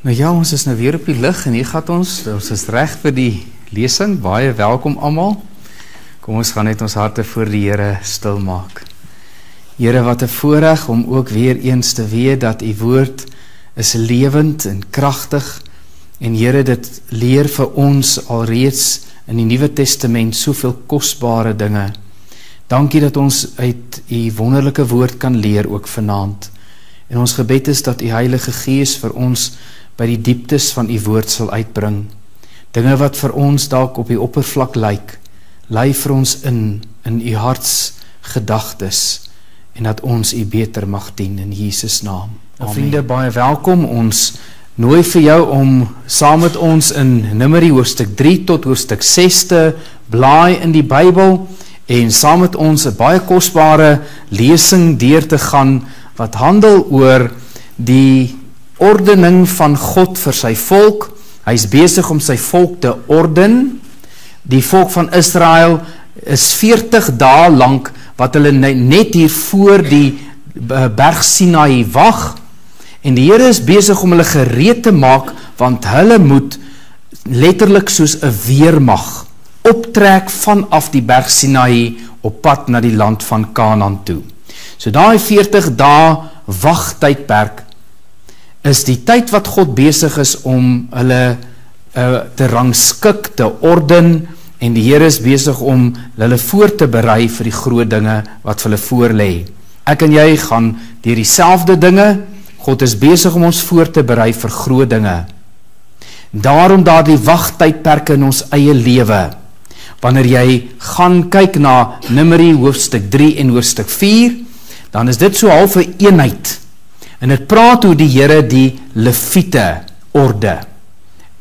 Nou ja, ons is nou weer op die lig en hier gaan ons, ons is reg vir die lesing. Baie welkom almal. Kom ons gaan net ons harte voor die Here stil maak. Here, wat 'n voorreg om ook weer eens te weet dat u woord is lewend en kragtig en Here dit leer vir ons alreeds in die Nuwe Testament soveel kosbare dinge. Dankie dat ons uit u wonderlike woord kan leer ook vanaand. En ons gebed is dat u Heilige Gees vir ons by die dieptes van u woord sal uitbring. Dinge wat vir ons dalk op die oppervlak lyk, lei vir ons in in u harts gedagtes en dat ons u beter mag dien in Jesus naam. Amen. Vriende, baie welkom. Ons nooi vir jou om saam met ons in Numeri hoofstuk 3 tot hoofstuk 6 te blaai in die Bybel en saam met ons 'n baie kosbare lesing deur te gaan wat handel oor die ordening van God vir sy volk. Hy's besig om sy volk te orden. Die volk van Israel is 40 dae lank wat hulle net hier voor die eh, berg Sinai wag en die Here is besig om hulle gereed te maak want hulle moet letterlik soos 'n weermag optrek vanaf die berg Sinai op pad na die land van Kanaan toe. So daai 40 dae wagtydperk is die tyd wat God besig is om hulle uh, te rangskik, te orden en die Here is besig om hulle voor te berei vir die groot dinge wat vir hulle voorlê. Ek en jy gaan deur dieselfde dinge. God is besig om ons voor te berei vir groot dinge. Daarom daardie wagtydperke in ons eie lewe. Wanneer jy gaan kyk na Numeri hoofstuk 3 en hoofstuk 4, dan is dit so half 'n eenheid. En dit praat hoe die Here die leviete orde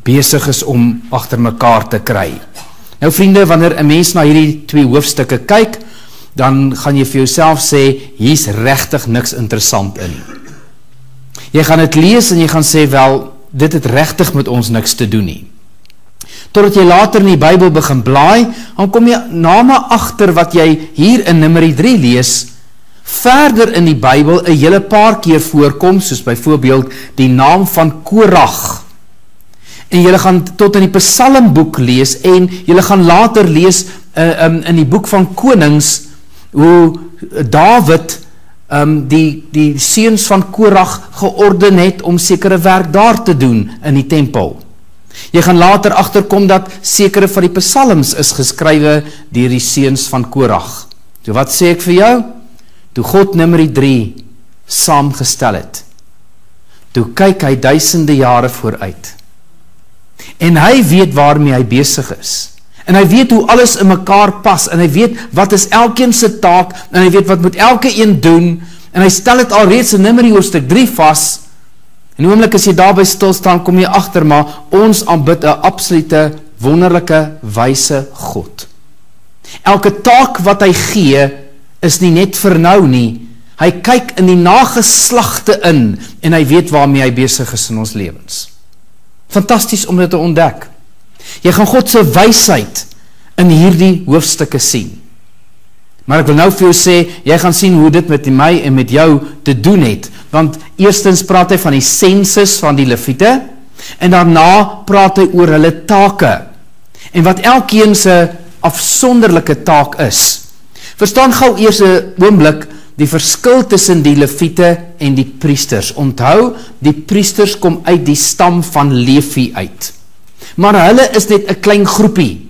besig is om agter mekaar te kry. Nou vriende, wanneer 'n mens na hierdie twee hoofstukke kyk, dan gaan jy vir jouself sê hier's regtig niks interessant in. Jy gaan dit lees en jy gaan sê wel, dit het regtig met ons niks te doen nie. Totdat jy later in die Bybel begin blaai, dan kom jy name agter wat jy hier in Numeri 3 lees verder in die Bybel 'n hele paar keer voorkom, soos byvoorbeeld die naam van Korag. En jy gaan tot in die Psalmboek lees en jy gaan later lees uh, um, in die boek van Konings hoe Dawid um die die seuns van Korag georden het om sekere werk daar te doen in die tempel. Jy gaan later agterkom dat sekere van die psalms is geskrywe deur die seuns van Korag. So wat sê ek vir jou? Toe God Numeri 3 saamgestel het. Toe kyk hy duisende jare vooruit. En hy weet waarmee hy besig is. En hy weet hoe alles in mekaar pas en hy weet wat is elkeen se taak en hy weet wat moet elke een doen en hy stel dit alreeds in Numeri hoofstuk 3 vas. En oomblik as jy daarby stil staan, kom jy agter maar ons aanbid 'n absolute wonderlike wyse God. Elke taak wat hy gee, is nie net vir nou nie. Hy kyk in die nageslagte in en hy weet waarmee hy besig is in ons lewens. Fantasties om dit te ontdek. Jy gaan God se wysheid in hierdie hoofstukke sien. Maar ek wil nou vir jou sê, jy gaan sien hoe dit met my en met jou te doen het, want eerstens praat hy van die sensus van die leviete en daarna praat hy oor hulle take en wat elkeen se afsonderlike taak is. Verstaan gou eers 'n oomblik die verskil tussen die leviete en die priesters. Onthou, die priesters kom uit die stam van Levi uit. Maar hulle is net 'n klein groepie.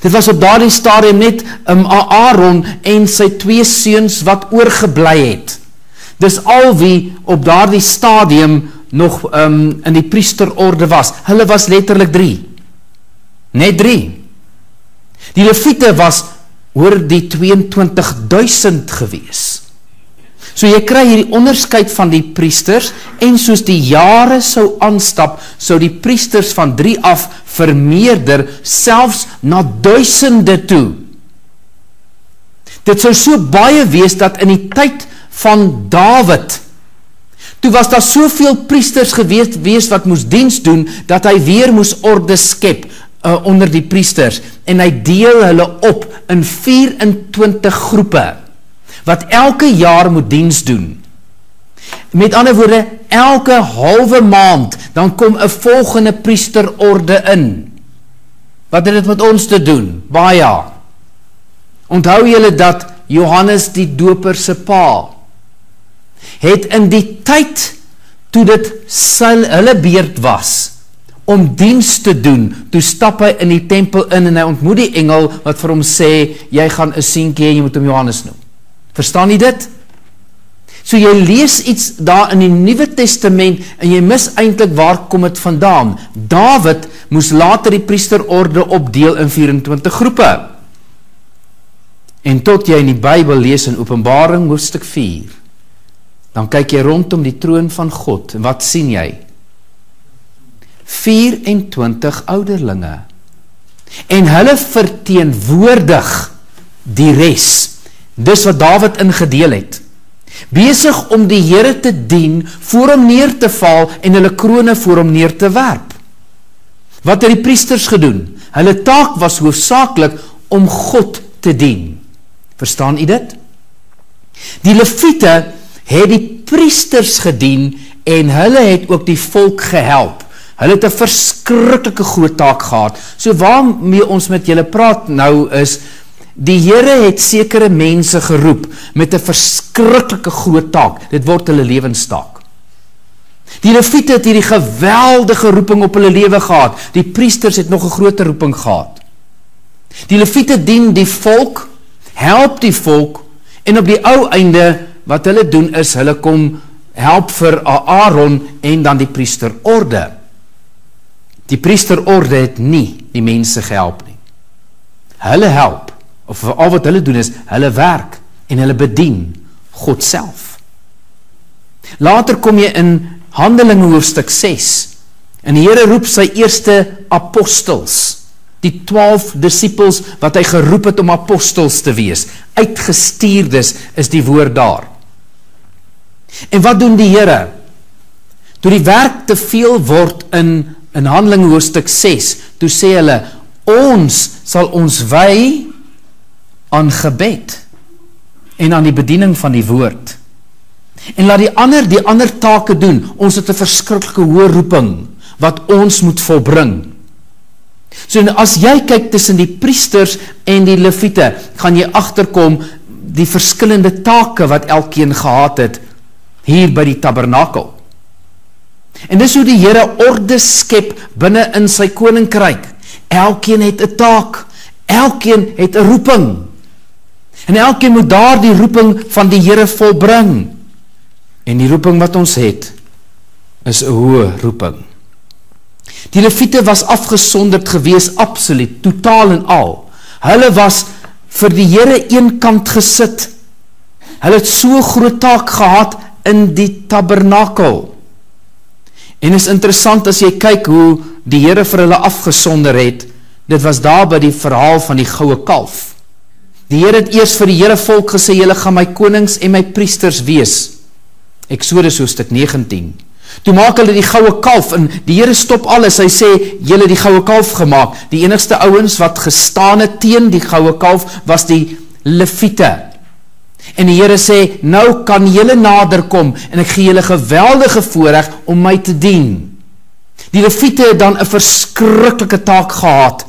Dit was op daardie stadium net um, Aaron en sy twee seuns wat oorgebly het. Dis al wie op daardie stadium nog um, in die priesterorde was. Hulle was letterlik 3. Net 3. Die leviete was oor die 22000 gewees. So jy kry hierdie onderskeid van die priesters en soos die jare sou aanstap, sou die priesters van 3 af vermeerder selfs na duisende toe. Dit sou so baie wees dat in die tyd van Dawid toe was daar soveel priesters gewees wees wat moes diens doen dat hy weer moes orde skep uh, onder die priesters en hy deel hulle op in 24 groepe wat elke jaar moet diens doen. Met ander woorde, elke halwe maand dan kom 'n volgende priesterorde in. Wat het dit met ons te doen? Baie. Onthou julle dat Johannes die Doper se pa het in die tyd toe dit sy hulle beurt was om diens te doen, toe stap hy in die tempel in en hy ontmoet die engel wat vir hom sê jy gaan 'n seentjie hê, jy moet hom Johannes noem. Verstaan jy dit? So jy lees iets daar in die Nuwe Testament en jy mis eintlik waar kom dit vandaan? Dawid moes later die priesterorde opdeel in 24 groepe. En tot jy in die Bybel lees in Openbaring hoofstuk 4, dan kyk jy rondom die troon van God en wat sien jy? 24 ouderlinge. En hulle verteenwoordig die res. Dis wat Dawid ingedeel het. Besig om die Here te dien, voor hom neer te val en hulle krone voor hom neer te werp. Wat het die priesters gedoen? Hulle taak was hoofsaaklik om God te dien. Verstaan u dit? Die leviete het die priesters gedien en hulle het ook die volk gehelp. Hulle het 'n verskriklike groot taak gehad. So waarmee ons met julle praat nou is die Here het sekere mense geroep met 'n verskriklike groot taak. Dit word hulle lewenstaak. Die Lewiete het hierdie geweldige roeping op hulle lewe gehad. Die priesters het nog 'n groter roeping gehad. Die Lewiete dien die volk, help die volk en op die ou einde wat hulle doen is hulle kom help vir Aaron en dan die priesterorde. Die priesterorde het nie die mense gehelp nie. Hulle help of al wat hulle doen is hulle werk en hulle bedien God self. Later kom jy in Handelinge hoofstuk 6 en die Here roep sy eerste apostels, die 12 disippels wat hy geroep het om apostels te wees. Uitgestuurdes is die woord daar. En wat doen die Here? Toe die werk te veel word in in Handelinge hoofstuk 6, toe sê hulle ons sal ons wy aan gebed en aan die bediening van die woord. En laat die ander die ander take doen. Ons het 'n verskriklike hoë roeping wat ons moet volbring. So as jy kyk tussen die priesters en die leviete, gaan jy agterkom die verskillende take wat elkeen gehad het hier by die tabernakel. En dis hoe die Here orde skep binne in sy koninkryk. Elkeen het 'n taak. Elkeen het 'n roeping. En elkeen moet daardie roeping van die Here volbring. En die roeping wat ons het is 'n hoë roeping. Die leviete was afgesonderd gewees absoluut, totaal en al. Hulle was vir die Here eenkant gesit. Hulle het so groot taak gehad in die tabernakel. En is interessant as jy kyk hoe die Here vir hulle afgesonder het. Dit was daar by die verhaal van die goue kalf. Die Here het eers vir die Here volk gesê julle gaan my konings en my priesters wees. Eksodus hoofstuk 19. Toe maak hulle die goue kalf en die Here stop alles. Hy sê julle die goue kalf gemaak. Die enigste ouens wat gestaan het teen die goue kalf was die Lewiete. En die Here sê, nou kan julle nader kom en ek gee julle geweldige voorreg om my te dien. Die Lewiete het dan 'n verskriklike taak gehad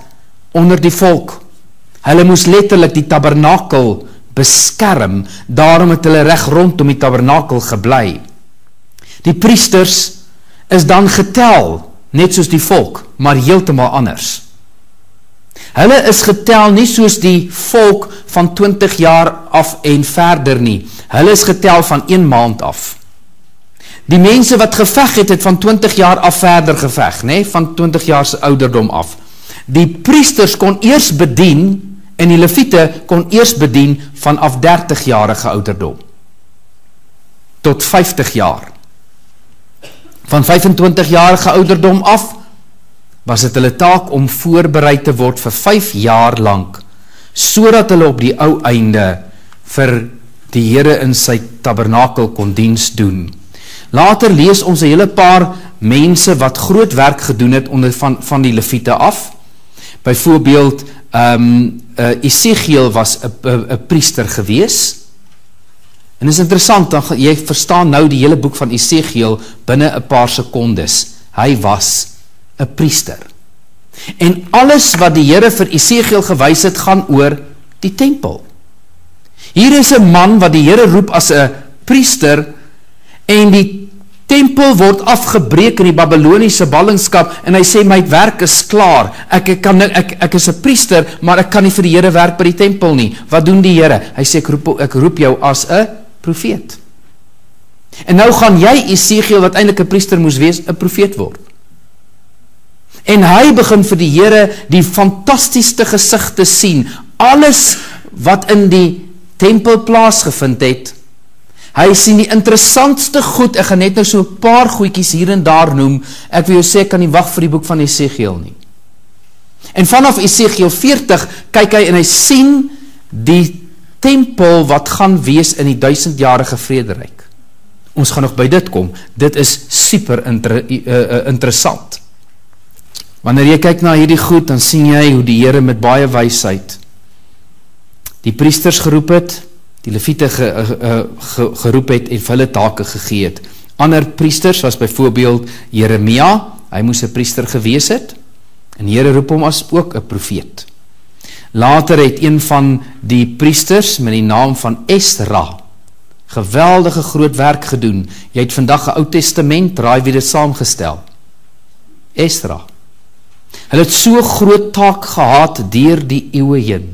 onder die volk. Hulle moes letterlik die tabernakel beskerm, daarom het hulle reg rondom die tabernakel gebly. Die priesters is dan getel net soos die volk, maar heeltemal anders. Hulle is getel nie soos die volk van 20 jaar af en verder nie. Hulle is getel van 1 maand af. Die mense wat geveg het het van 20 jaar af verder geveg, nê, van 20 jaar se ouderdom af. Die priesters kon eers bedien en die leviete kon eers bedien vanaf 30 jarige ouderdom tot 50 jaar. Van 25 jarige ouderdom af was dit hulle taak om voorberei te word vir 5 jaar lank sodat hulle op die ou einde vir die Here in sy tabernakel kon diens doen. Later lees ons 'n hele paar mense wat groot werk gedoen het onder van van die leviete af. Byvoorbeeld ehm um, uh, Esegiel was 'n 'n priester gewees. En is interessant dan jy verstaan nou die hele boek van Esegiel binne 'n paar sekondes. Hy was 'n priester. En alles wat die Here vir Esegiel gewys het, gaan oor die tempel. Hier is 'n man wat die Here roep as 'n priester en die tempel word afgebreek in die Babiloniese ballingskap en hy sê my werk is klaar. Ek ek kan ek ek is 'n priester, maar ek kan nie vir die Here werk by die tempel nie. Wat doen die Here? Hy sê ek roep ek roep jou as 'n profeet. En nou gaan jy Esegiel wat eintlik 'n priester moes wees, 'n profeet word. En hy begin vir die Here die fantastiese gesig te sien. Alles wat in die tempel plaasgevind het. Hy sien die interessantste goed. Ek gaan net nou so 'n paar goedjies hier en daar noem. Ek wil jou sê ek kan nie wag vir die boek van Esegiel nie. En vanaf Esegiel 40 kyk hy en hy sien die tempel wat gaan wees in die duisendjarige vrederyk. Ons gaan nog by dit kom. Dit is super inter, uh, uh, interessant. Wanneer jy kyk na hierdie goed, dan sien jy hoe die Here met baie wysheid die priesters geroep het, die leviete ge, ge, ge, geroep het en vir hulle take gegee het. Ander priesters was byvoorbeeld Jeremia, hy moes 'n priester gewees het en die Here roep hom as ook 'n profeet. Later het een van die priesters met die naam van Esdra geweldige groot werk gedoen. Jy het vandag 'n Ou Testament raai wie dit saamgestel. Esdra. Hulle het so groot taak gehad deur die eeue heen.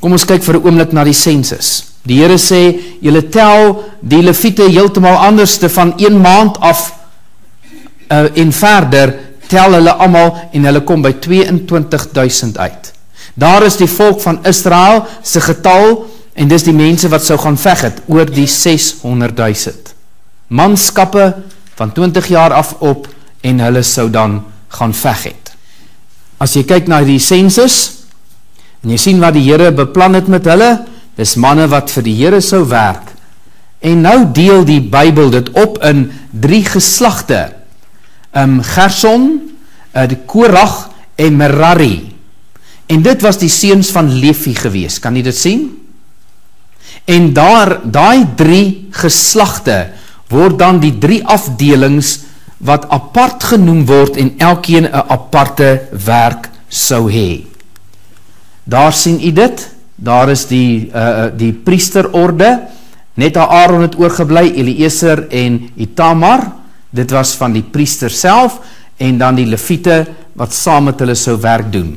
Kom ons kyk vir 'n oomblik na die sensus. Die Here sê, julle tel die leviete heeltemal anderste van 1 maand af uh, en verder tel hulle almal en hulle kom by 22000 uit. Daar is die volk van Israel se getal en dis die mense wat sou gaan veg het oor die 600000. Manskappe van 20 jaar af op en hulle sou dan gaan veg het. As jy kyk na die sensus en jy sien wat die Here beplan het met hulle, dis manne wat vir die Here sou werk. En nou deel die Bybel dit op in drie geslagte. Um Gerson, uh, die Korag en Merari. En dit was die seuns van Levi gewees. Kan jy dit sien? En daar daai drie geslagte word dan die drie afdelings wat apart genoem word en elkeen 'n aparte werk sou hê. Daar sien u dit? Daar is die uh die priesterorde. Net Aaron het oorgebly, Eliezer en Itamar. Dit was van die priester self en dan die leviete wat saam met hulle sou werk doen.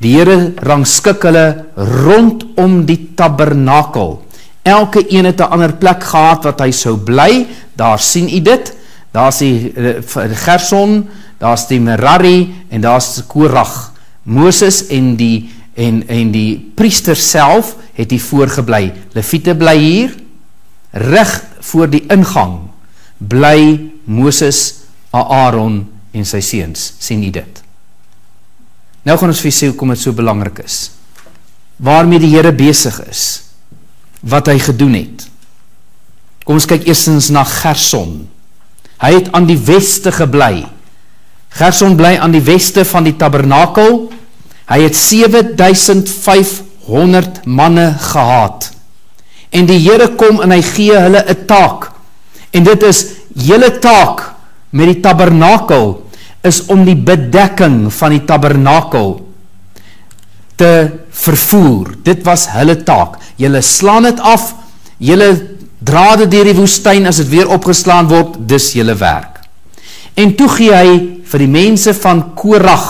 Die Here rangskik hulle rondom die tabernakel. Elke een het 'n ander plek gehad wat hy sou bly. Daar sien u dit. Daar's die eh, Gerson, daar's die Merari en daar's Korag. Moses en die en en die priester self het hier voorgebly. Leviete bly hier reg voor die ingang. Bly Moses, Aaron en sy seuns. sien u dit? Nou gaan ons vir sê hoekom dit so belangrik is. Waarmee die Here besig is. Wat hy gedoen het. Kom ons kyk eerstens na Gerson. Hy het aan die weste gebly. Gerson bly aan die weste van die tabernakel. Hy het 7500 manne gehad. En die Here kom en hy gee hulle 'n taak. En dit is hele taak met die tabernakel is om die bedekking van die tabernakel te vervoer. Dit was hulle taak. Julle slaan dit af. Julle drade deur die woestyn as dit weer opgeslaan word, dis julle werk. En toe gee hy vir die mense van Korag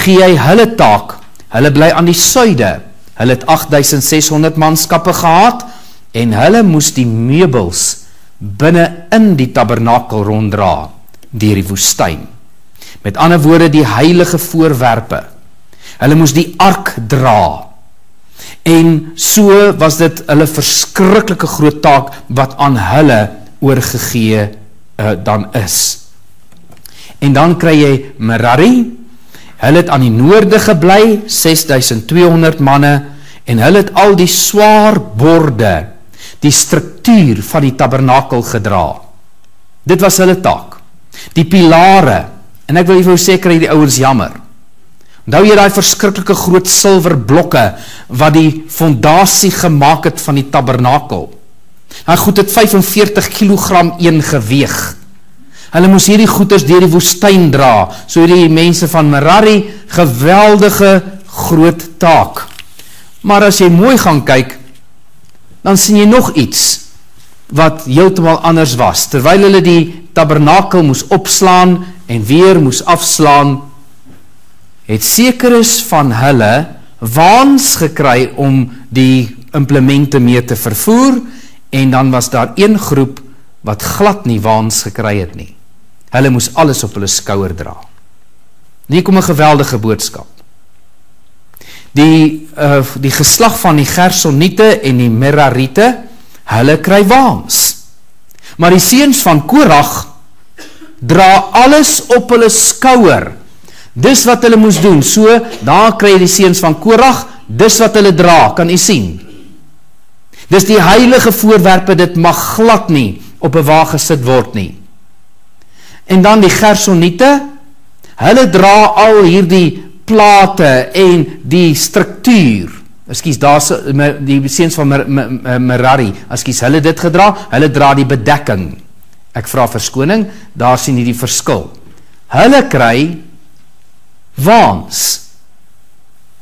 gee hy hulle taak. Hulle bly aan die suide. Hulle het 8600 manskappe gehad en hulle moes die meubels binne in die tabernakel ronddra deur die woestyn. Met ander woorde die heilige voorwerpe. Hulle moes die ark dra En so was dit hulle verskriklike groot taak wat aan hulle oorgegee uh, dan is. En dan kry jy Merari. Hulle het aan die noorde gebly, 6200 manne en hulle het al die swaar borde, die struktuur van die tabernakel gedra. Dit was hulle taak. Die pilare. En ek wil vir jou sê kry die ouens jammer. Onthou jy daai verskriklike groot silwer blokke wat die fondasie gemaak het van die tabernakel? Hy goed het 45 kg een geweg. Hulle moes hierdie goederes deur die woestyn dra. So hierdie mense van Merari geweldige groot taak. Maar as jy mooi gaan kyk, dan sien jy nog iets wat heeltemal anders was. Terwyl hulle die tabernakel moes opslaan en weer moes afslaan, het sekeres van hulle waans gekry om die implemente mee te vervoer en dan was daar een groep wat glad nie waans gekry het nie. Hulle moes alles op hulle skouer dra. Nie kom 'n geweldige boodskap. Die uh, die geslag van die Gersoniete en die Merariete, hulle kry waans. Maar die seuns van Korag dra alles op hulle skouer. Dis wat hulle moes doen. So, daar kry die seuns van Korag, dis wat hulle dra, kan u sien. Dis die heilige voorwerpe, dit mag glad nie op 'n wa gesit word nie. En dan die Gersoniete, hulle dra al hierdie plate en die struktuur. Ekskuus, daar's die seuns van Merari, ekskuus, hulle dit gedra, hulle dra die bedekking. Ek vra verskoning, daar sien jy die verskil. Hulle kry waans.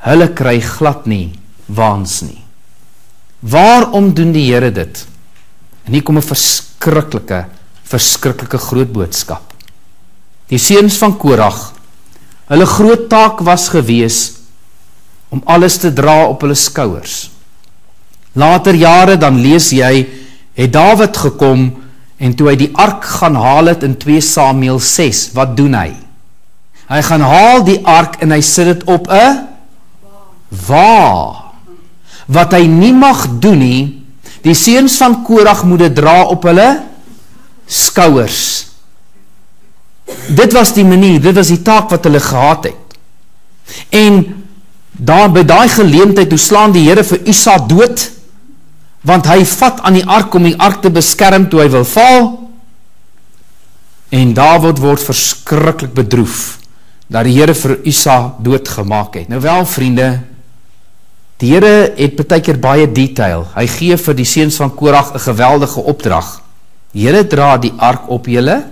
Hulle kry glad nie waans nie. Waarom doen die Here dit? En hier kom 'n verskriklike, verskriklike groot boodskap. Die seuns van Korag, hulle groot taak was gewees om alles te dra op hulle skouers. Later jare dan lees jy het Dawid gekom en toe hy die ark gaan haal het in 2 Samuel 6, wat doen hy? Hy gaan haal die ark en hy sit dit op 'n wa. Wat hy nie mag doen nie, die seuns van Korag moet dit dra op hulle skouers. Dit was die manier, dit was die taak wat hulle gehad het. En daar by daai geleentheid hoe slaan die Here vir Isa dood want hy vat aan die ark om die ark te beskerm toe hy wil val en Dawid word verskriklik bedroef dat die Here vir Isa doodgemaak het. Nou wel vriende, die Here het baie keer baie detail. Hy gee vir die seuns van Korag 'n geweldige opdrag. Die Here dra die ark op julle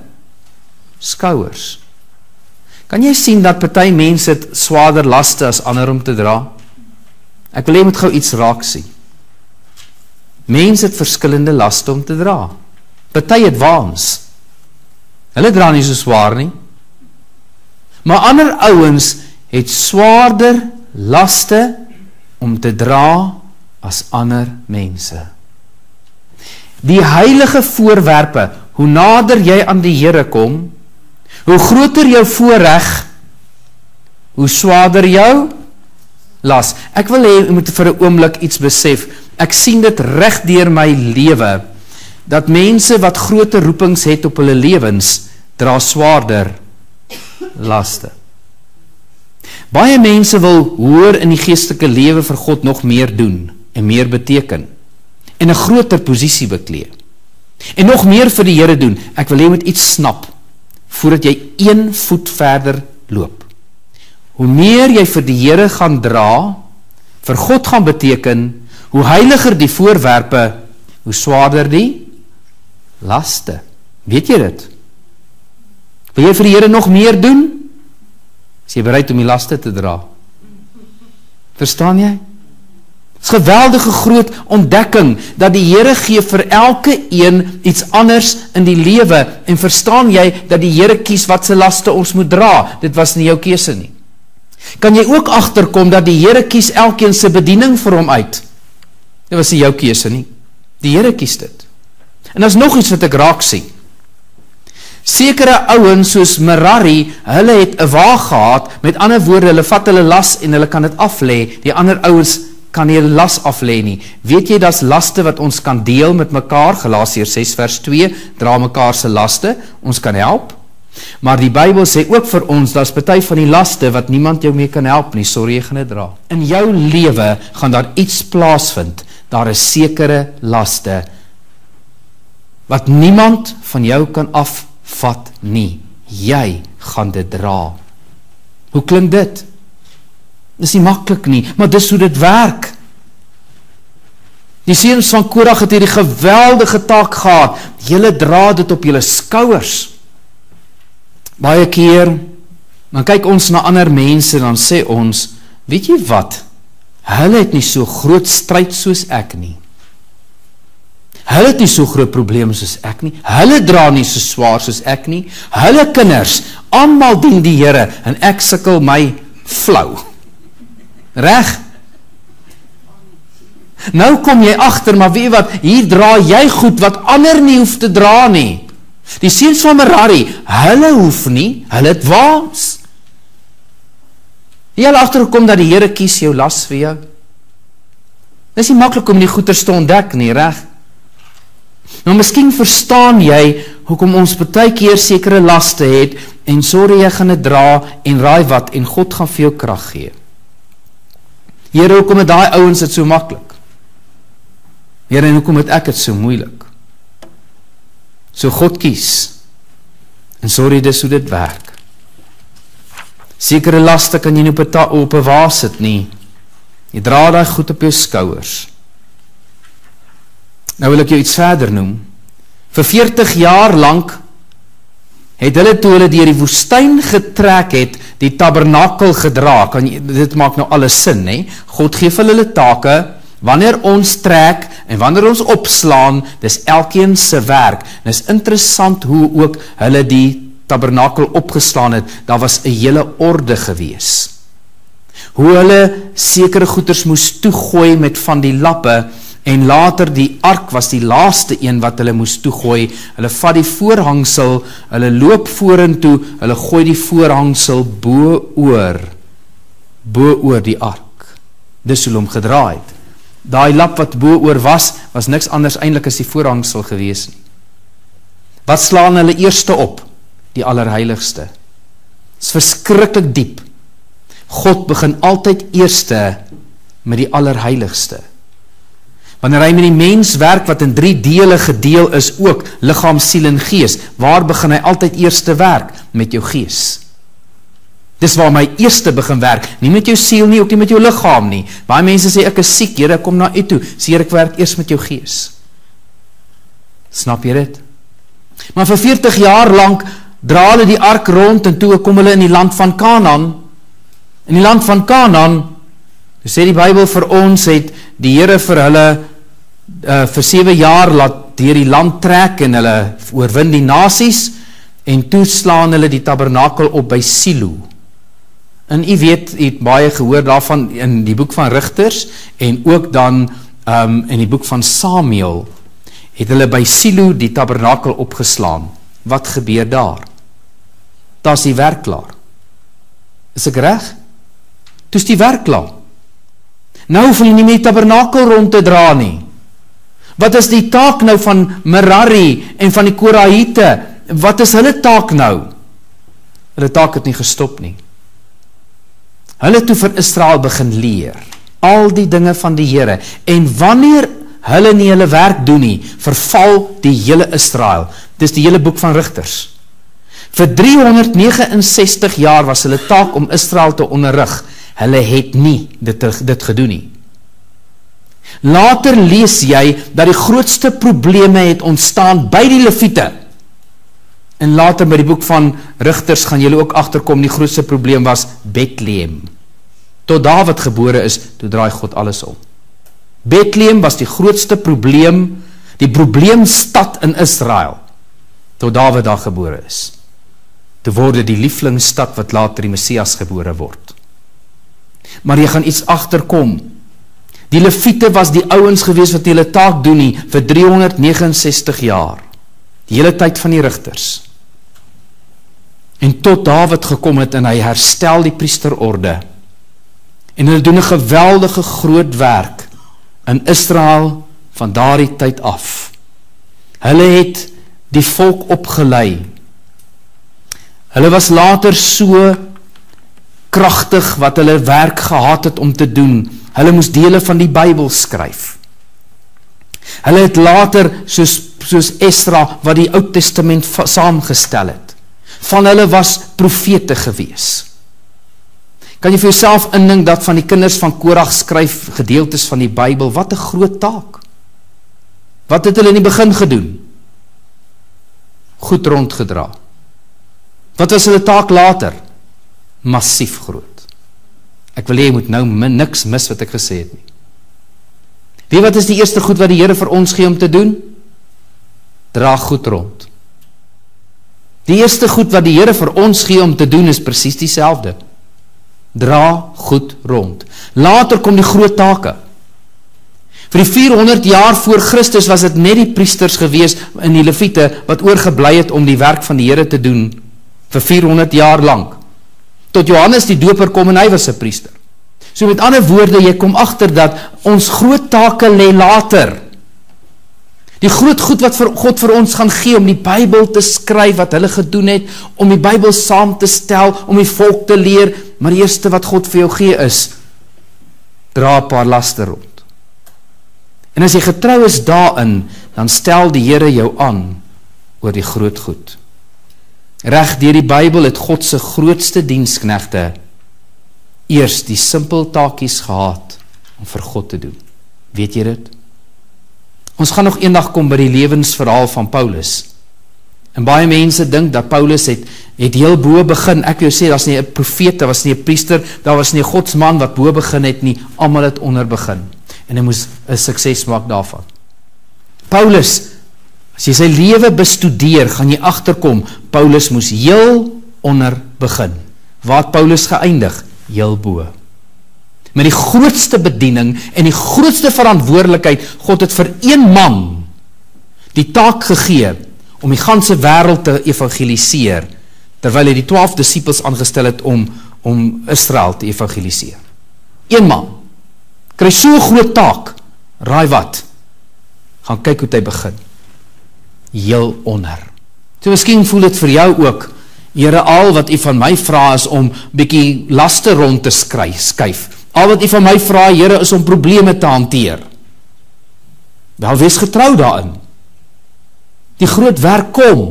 skouers. Kan jy sien dat party mense dit swaarder laste as ander om te dra? Ek wil hê moet gou iets raak sien. Mense het verskillende laste om te dra. Party het waans. Hulle dra nie so swaar nie. Maar ander ouens het swaarder laste om te dra as ander mense. Die heilige voorwerpe, hoe nader jy aan die Here kom, hoe groter jou voorreg, hoe swaarder jou las. Ek wil hê jy moet vir 'n oomblik iets besef. Ek sien dit reg deur my lewe dat mense wat groter roepings het op hulle lewens dra swaarder laste. Baie mense wil hoor in die geestelike lewe vir God nog meer doen en meer beteken en 'n groter posisie beklee. En nog meer vir die Here doen. Ek wil hê jy moet iets snap voordat jy een voet verder loop. Hoe meer jy vir die Here gaan dra, vir God gaan beteken, hoe heiliger die voorwerpe, hoe swaarder die laste. Weet jy dit? Wil jy vir die Here nog meer doen? Is jy bereid om die laste te dra? Verstaan jy? Dit is geweldige groot ontdekking dat die Here gee vir elke een iets anders in die lewe en verstaan jy dat die Here kies wat se laste ons moet dra? Dit was nie jou keuse nie. Kan jy ook agterkom dat die Here kies elkeen se bediening vir hom uit? Dit was nie jou keuse nie. Die Here kies dit. En daar's nog iets wat ek raak sien. Sekere ouens soos Merari, hulle het 'n wa gehad. Met ander woorde, hulle vat hulle las en hulle kan dit af lê. Die ander ouens kan hulle las af lê nie. Weet jy dat's laste wat ons kan deel met mekaar? Galasiërs 6 vers 2, dra mekaar se laste. Ons kan help. Maar die Bybel sê ook vir ons daar's party van die laste wat niemand jou mee kan help nie. Sorry jy gaan dit dra. In jou lewe gaan daar iets plaasvind. Daar is sekere laste wat niemand van jou kan af vat nie. Jy gaan dit dra. Hoe klink dit? Dis nie maklik nie, maar dis hoe dit werk. Die seuns van Korag het hierdie geweldige taak gehad. Julle dra dit op julle skouers. Baie keer dan kyk ons na ander mense dan sê ons, weet jy wat? Hulle het nie so groot stryd soos ek nie. Hulle het nie so groot probleme soos ek nie. Hulle dra nie so swaar soos ek nie. Hulle kinders, almal dien die Here en ek sukkel my flou. Reg? Nou kom jy agter, maar weet wat? Hier dra jy goed wat ander nie hoef te dra nie. Die seuns van Merari, hulle hoef nie, hulle het waans. Jy al agtergekom dat die Here kies jou las vir jou. Dis nie maklik om die goeie te ontdek nie, reg? Nou miskien verstaan jy hoekom ons baie keer sekere laste het en sorry jy gaan dit dra en raai wat en God gaan vir jou krag gee. Here, hoekom het daai ouens dit so maklik? Here, hoekom het ek dit so moeilik? So God kies. En sorry dis hoe dit werk. Sekere laste kan jy nie op 'n op 'n waas sit nie. Jy dra daai goed op jou skouers. Nou wil ek jou iets verder noem. Vir 40 jaar lank het hulle toe hulle deur die woestyn getrek het, die tabernakel gedra. Kan jy dit maak nou alles sin, nê? God gee vir hulle take wanneer ons trek en wanneer ons opslaan, dis elkeen se werk. En is interessant hoe ook hulle die tabernakel opgeslaan het. Daar was 'n hele orde gewees. Hoe hulle sekere goederes moes toegooi met van die lappe en later die ark was die laaste een wat hulle moes toegooi. Hulle vat die voorhangsel, hulle loop vorentoe, hulle gooi die voorhangsel bo oor bo oor die ark. Dis hoe hom gedraai het. Daai lap wat bo oor was, was niks anders eintlik as die voorhangsel gewees nie. Wat slaan hulle eerste op? Die allerheiligste. Dit's verskriklik diep. God begin altyd eerste met die allerheiligste. Wanneer hy met die mens werk wat in 3 dele gedeel is ook liggaam, siel en gees, waar begin hy altyd eerste werk met jou gees? Dis waar my eerste begin werk, nie met jou siel nie, ook nie met jou liggaam nie. Baie mense sê ek is siek, Here, kom na U toe. Sê Here, ek werk eers met jou gees. Snap jy dit? Maar vir 40 jaar lank dra hulle die ark rond en toe kom hulle in die land van Kanaan. In die land van Kanaan sê die Bybel vir ons het die Here vir hulle uh, vir 7 jaar laat deur die land trek en hulle oorwin die nasies en toe slaan hulle die tabernakel op by Silo. En u weet, u het baie gehoor daarvan in die boek van Rigters en ook dan um in die boek van Samuel het hulle by Silo die tabernakel opgeslaan. Wat gebeur daar? Daar's die werk klaar. Is ek reg? Toe's die werk klaar. Nou hoef hulle nie meer die tabernakel rond te dra nie. Wat is die taak nou van Merari en van die Korahite? Wat is hulle taak nou? Hulle taak het nie gestop nie. Hulle toe vir Israel begin leer al die dinge van die Here en wanneer hulle nie hulle werk doen nie, verval die hele Israel. Dis die hele boek van Rigters. Vir 369 jaar was hulle taak om Israel te onderrig hulle het nie dit dit gedoen nie. Later lees jy dat die grootste probleme het ontstaan by die leviete. En later by die boek van Rigters gaan julle ook agterkom die grootste probleem was Bethlehem. Tot Dawid gebore is, toe draai God alles om. Bethlehem was die grootste probleem, die probleemstad in Israel. Tot Dawid daar gebore is. Toe word dit die lieflingsstad wat later die Messias gebore word maar jy gaan iets agterkom. Die leviete was die ouens gewees wat hulle taak doen nie vir 369 jaar. Die hele tyd van die rigters. En tot Dawid gekom het en hy herstel die priesterorde. En hulle doen 'n geweldige groot werk in Israel van daardie tyd af. Hulle het die volk opgelei. Hulle was later so kragtig wat hulle werk gehad het om te doen. Hulle moes dele van die Bybel skryf. Hulle het later soos soos Esdra wat die Ou Testament saamgestel het. Van hulle was profete gewees. Kan jy vir jouself indink dat van die kinders van Korag skryf gedeeltes van die Bybel? Wat 'n groot taak. Wat het hulle in die begin gedoen? Goed rondgedra. Wat was hulle taak later? Massief groot. Ek wil hê jy moet nou min, niks mis wat ek gesê het nie. Wie wat is die eerste goed wat die Here vir ons gee om te doen? Dra goed rond. Die eerste goed wat die Here vir ons gee om te doen is presies dieselfde. Dra goed rond. Later kom die groot take. Vir die 400 jaar voor Christus was dit net die priesters gewees in die Lewiete wat oorgebly het om die werk van die Here te doen vir 400 jaar lank. Tot Johannes die Doper kom en hy was 'n priester. So met ander woorde, jy kom agter dat ons groot take lê later. Die groot goed wat vir God vir ons gaan gee om die Bybel te skryf wat hulle gedoen het, om die Bybel saam te stel, om die volk te leer, maar die eerste wat God vir jou gee is dra paar laste rond. En as jy getrou is daarin, dan stel die Here jou aan oor die groot goed. Reg deur die Bybel het God se grootste diensknegte eers die simpel taakies gehad om vir God te doen. Weet jy dit? Ons gaan nog eendag kom by die lewensverhaal van Paulus. En baie mense dink dat Paulus het het heel bo begin. Ek wil sê daar's nie 'n profeet, daar was nie 'n priester, daar was nie 'n godsman wat bo begin het nie. Almal het onder begin. En hy moes 'n sukses maak daarvan. Paulus, as jy sy lewe bestudeer, gaan jy agterkom Paulus moes heel onder begin. Waar het Paulus geëindig? heel bo. Met die grootste bediening en die grootste verantwoordelikheid, God het vir een man die taak gegee om die ganse wêreld te evangeliseer terwyl hy die 12 disippels aangestel het om om Israel te evangeliseer. Een man kry so 'n groot taak. Raai wat? Gaan kyk hoe hy begin. Heel onder. So miskien voel dit vir jou ook Here, al wat U van my vra is om bietjie laste rond te skryf, skuif. Al wat U van my vra, Here, is om probleme te hanteer. Wel wees getrou daarin. Die groot werk kom.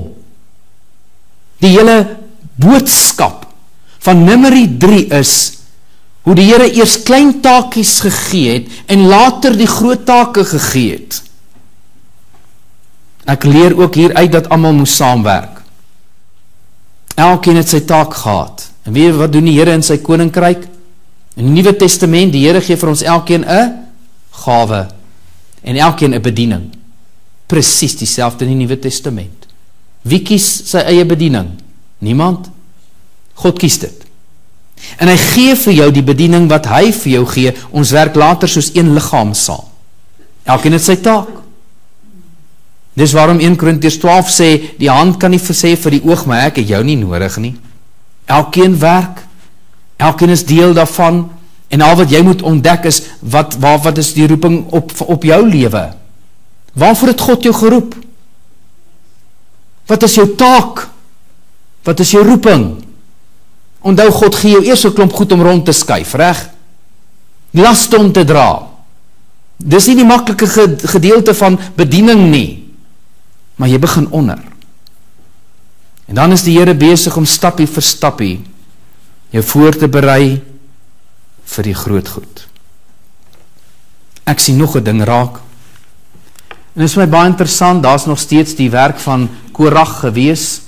Die hele boodskap van Numeri 3 is hoe die Here eers klein taakies gegee het en later die groot take gegee het. Ek leer ook hier uit dat almal moet saamwerk. Elkeen het sy taak gehad. En weet wat doen die Here in sy koninkryk? In die Nuwe Testament, die Here gee vir ons elkeen 'n gawe en elkeen 'n bediening. Presies dieselfde in die Nuwe Testament. Wie kies sy eie bediening? Niemand. God kies dit. En hy gee vir jou die bediening wat hy vir jou gee. Ons werk later soos een liggaam saam. Elkeen het sy taak. Dis waarom 1 Korintiërs 12 sê die hand kan nie sê vir die oog maar ek het jou nie nodig nie. Elkeen werk. Elkeen is deel daarvan en al wat jy moet ontdek is wat waar wat is die roeping op op jou lewe? Waarvoor het God jou geroep? Wat is jou taak? Wat is jou roeping? Onthou God gee jou eers 'n klomp goed om rond te skuif, reg? Laste om te dra. Dis nie die maklike gedeelte van bediening nie maar jy begin onder. En dan is die Here besig om stappie vir stappie jou voor te berei vir die groot goed. Ek sien nog 'n ding raak. En is my baie interessant, daar's nog steeds die werk van Korag gewees.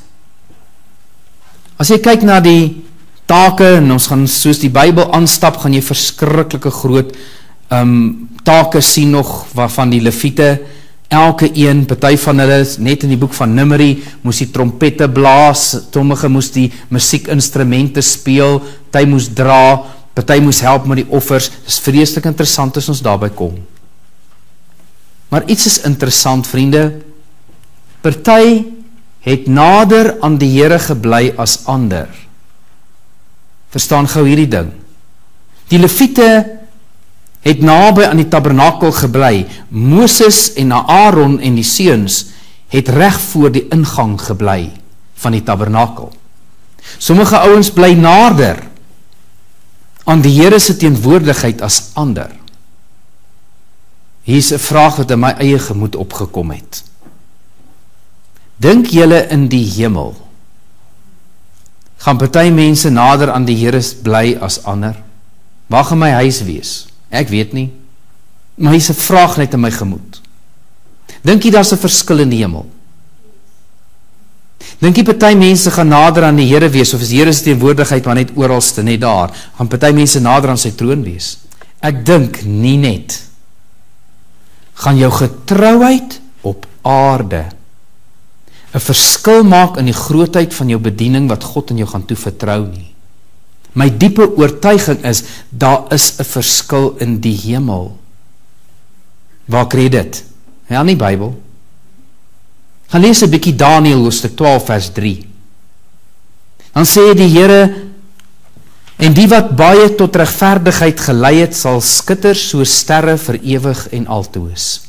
As jy kyk na die take en ons gaan soos die Bybel aanstap, gaan jy verskriklike groot um, take sien nog waarvan die Lewiete elke een, party van hulle net in die boek van Numeri moes die trompette blaas, sommige moes die musiekinstrumente speel, party moes dra, party moes help met die offers. Dis vreeslik interessant as ons daarby kom. Maar iets is interessant, vriende. Party het nader aan die Here gebly as ander. Verstaan gou hierdie ding. Die Lewiete het naby aan die tabernakel gebly. Moses en Aaron en die seuns het reg voor die ingang gebly van die tabernakel. Sommige ouens bly nader aan die Here se teenwoordigheid as ander. Hier's 'n vraag wat in my eie gemoed opgekom het. Dink julle in die hemel gaan party mense nader aan die Here bly as ander? Waar gaan my huis wees? Ek weet nie. Maar hier's 'n vraag net in my gemoed. Dink jy daar's 'n verskil in die hemel? Dink jy party mense gaan nader aan die Here wees of is die Here se teenwoordigheid maar net oralste net daar? Gaan party mense nader aan sy troon wees? Ek dink nie net gaan jou getrouheid op aarde 'n verskil maak in die grootheid van jou bediening wat God aan jou gaan toevertrou nie. My diepe oortuiging is daar is 'n verskil in die hemel. Waar kry dit? Ja, in die Bybel. Gaan lees 'n bietjie Daniël hoofstuk 12 vers 3. Dan sê die Here en die wat baie tot regverdigheid gelei het sal skitter soos sterre vir ewig en altoos.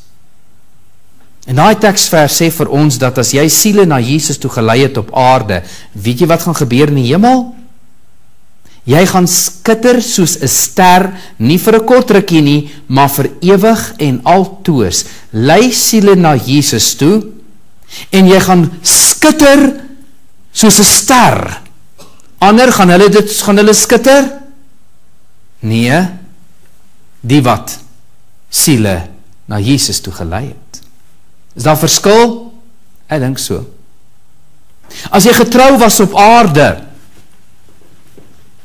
En daai teksvers sê vir ons dat as jy siele na Jesus toe gelei het op aarde, weet jy wat gaan gebeur in die hemel? Jy gaan skitter soos 'n ster, nie vir 'n kort rukkie nie, maar vir ewig en altoos. Lei siele na Jesus toe en jy gaan skitter soos 'n ster. Ander gaan hulle dit gaan hulle skitter? Nee. Die wat siele na Jesus toe gelei het. Is daar verskil? Ek dink so. As jy getrou was op aarde,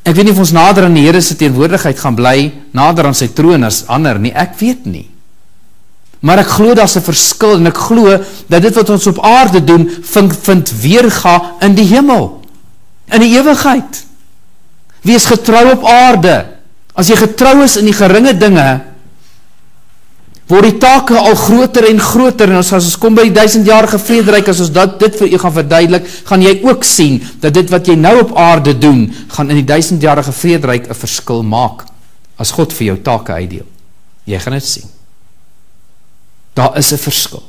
Ek weet nie of ons nader aan die Here se teenwoordigheid gaan bly, nader aan sy troon as ander nie. Ek weet nie. Maar ek glo daar's 'n verskil en ek glo dat dit wat ons op aarde doen, vind, vind weerga in die hemel. In die ewigheid. Wees getrou op aarde. As jy getrou is in die geringe dinge, word die take al groter en groter en as ons kom by die 1000 jarige vrederyk as ons dat dit vir u gaan verduidelik, gaan jy ook sien dat dit wat jy nou op aarde doen, gaan in die 1000 jarige vrederyk 'n verskil maak as God vir jou take uitdeel. Jy gaan dit sien. Daar is 'n verskil.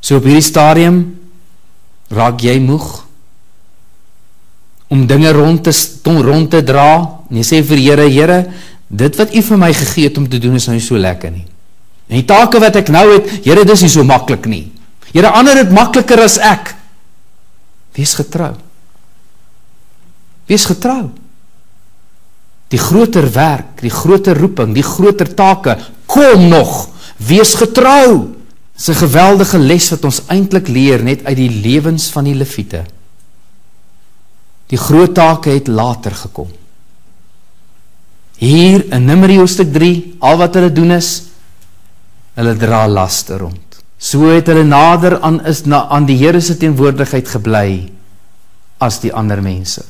So op hierdie stadium raak jy moeg om dinge rond te rond te dra. En jy sê vir Here, Here, dit wat u vir my gegee het om te doen is nou nie so lekker nie. En die take wat ek nou het, Here, dis nie so maklik nie. Here, ander het makliker as ek. Wees getrou. Wees getrou. Die groter werk, die groter roeping, die groter take kom nog. Wees getrou. Dis 'n geweldige les wat ons eintlik leer net uit die lewens van die leviete. Die groot take het later gekom. Hier in Numeri hoofstuk 3, al wat hulle doen is hulle dra laste rond. So het hulle nader aan is na aan die Here se teenwoordigheid gebly as die ander mense.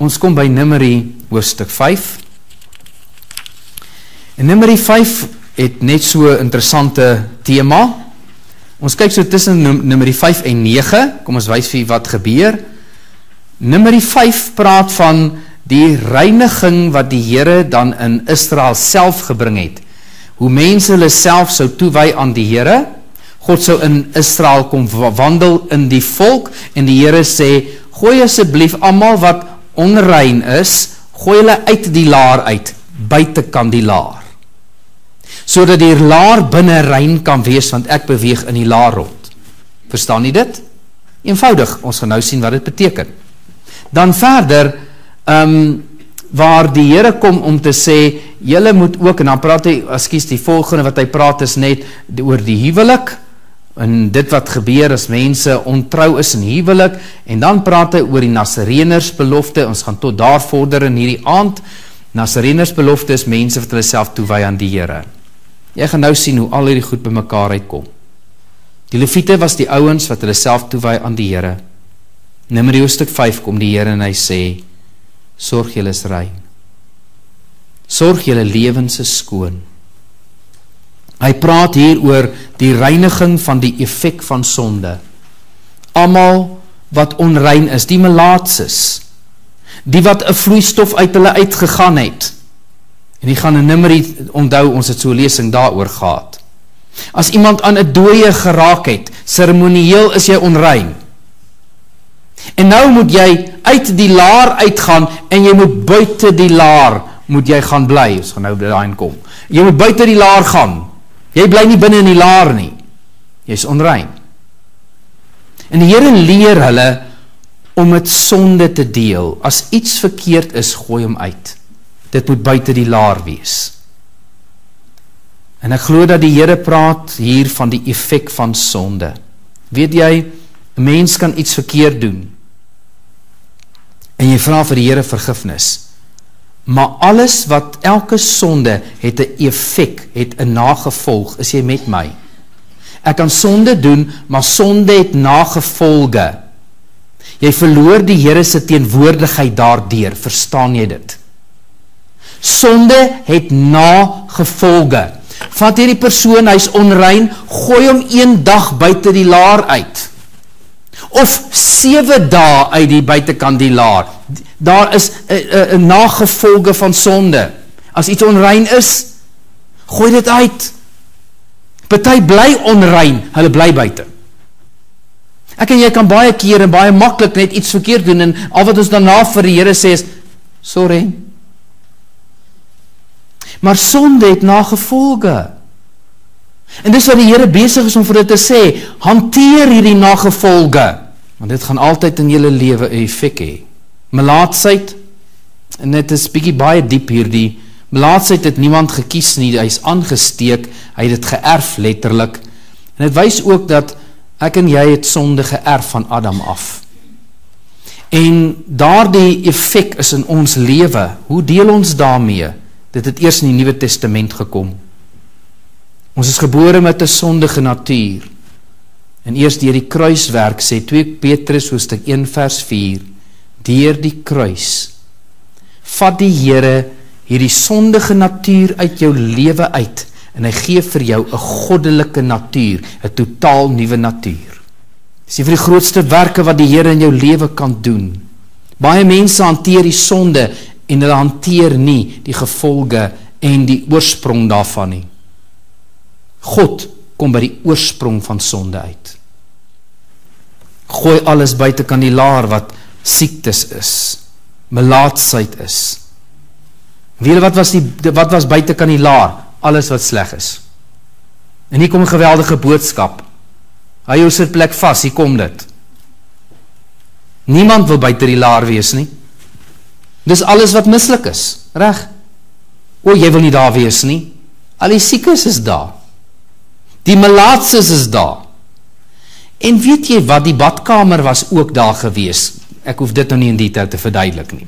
Ons kom by Numeri hoofstuk 5. En Numeri 5 het net so 'n interessante tema. Ons kyk so tussen Numeri 5 en 9. Kom ons wys vir wat gebeur. Numeri 5 praat van die reiniging wat die Here dan in Israel self gebring het. Hoe mense hulle self sou toewy aan die Here. God sou in Israel kom wandel in die volk en die Here sê: "Gooi asseblief almal wat onrein is, gooi hulle uit die laar uit, buite kan die laar." Sodat die laar binne rein kan wees want ek beweeg in die laar rond. Verstaan jy dit? Eenvoudig, ons gaan nou sien wat dit beteken. Dan verder um, waar die Here kom om te sê julle moet ook en dan praat hy ekskuus die volgende wat hy praat is net die, oor die huwelik en dit wat gebeur as mense ontrou is in huwelik en dan praat hy oor die Nasareners belofte ons gaan tot daar vorder in hierdie aand. Nasareners belofte is mense wat hulle self toewy aan die Here. Jy gaan nou sien hoe al hierdie goed bymekaar uitkom. Die Lewiete was die ouens wat hulle self toewy aan die Here. Numeri hoofstuk 5 kom die Here en hy sê sorg julle is rein. Sorg julle lewens is skoon. Hy praat hier oor die reiniging van die effek van sonde. Almal wat onrein is, die melaatses, die wat 'n vloeistof uit hulle uitgegaan het. En jy gaan 'n nimmer onthou ons het so 'n lesing daaroor gehad. As iemand aan 'n dooie geraak het, seremonieel is jy onrein. En nou moet jy uit die laar uitgaan en jy moet buite die laar moet jy gaan bly. Ons gaan nou daarin kom. Jy moet buite die laar gaan. Jy bly nie binne in die laar nie. Jy's onrein. En die Here leer hulle om met sonde te deel. As iets verkeerd is, gooi hom uit. Dit moet buite die laar wees. En ek glo dat die Here praat hier van die effek van sonde. Weet jy, 'n mens kan iets verkeerd doen. En jy vra vir die Here vergifnis. Maar alles wat elke sonde het 'n effek, het 'n nagevolg, is jy met my? Ek kan sonde doen, maar sonde het nagevolge. Jy verloor die Here se teenwoordigheid daardeur, verstaan jy dit? Sonde het nagevolge. Vat hierdie persoon, hy's onrein, gooi hom een dag buite die laar uit. Of 7 dae uit die buitekant die laar. Daar is 'n nagevolge van sonde. As iets onrein is, gooi dit uit. Party bly onrein, hulle bly buite. Ek en jy kan baie keer en baie maklik net iets verkeerd doen en al wat ons daarna vir die Here sê is sorry. Maar sonde het nagevolge. En dis wat die Here besig is om vir dit te sê, hanteer hierdie nagevolge, want dit gaan altyd in julle lewe 'n effek hê. Melaatsheid en dit is bietjie baie diep hierdie Melaatsheid het niemand gekies nie, hy's aangesteek, hy het dit geërf letterlik. En dit wys ook dat ek en jy het sonde geërf van Adam af. En daardie effek is in ons lewe. Hoe deel ons daarmee? Dit het eers in die Nuwe Testament gekom. Ons is gebore met 'n sondige natuur. En eers deur die kruiswerk sê 2 Petrus hoofstuk 1 vers 4, deur die kruis vat die Here hierdie sondige natuur uit jou lewe uit en hy gee vir jou 'n goddelike natuur, 'n totaal nuwe natuur. Dis een van die grootste werke wat die Here in jou lewe kan doen. Baie mense hanteer die sonde en hulle hanteer nie die gevolge en die oorsprong daarvan nie. God kom by die oorsprong van sonde uit. Gooi alles buite kan die laar wat siektes is, melaatsheid is, Weet wat was die wat was buite kan die laar? Alles wat sleg is. En hier kom 'n geweldige boodskap. Hy hou sy plek vas, hier kom dit. Niemand wil buite die laar wees nie. Dis alles wat mislik is, reg? O, jy wil nie daar wees nie. Al die siekes is daar. Die melaatses is daar. En weet jy wat die badkamer was ook daar gewees? Ek hoef dit nou nie in detail te verduidelik nie.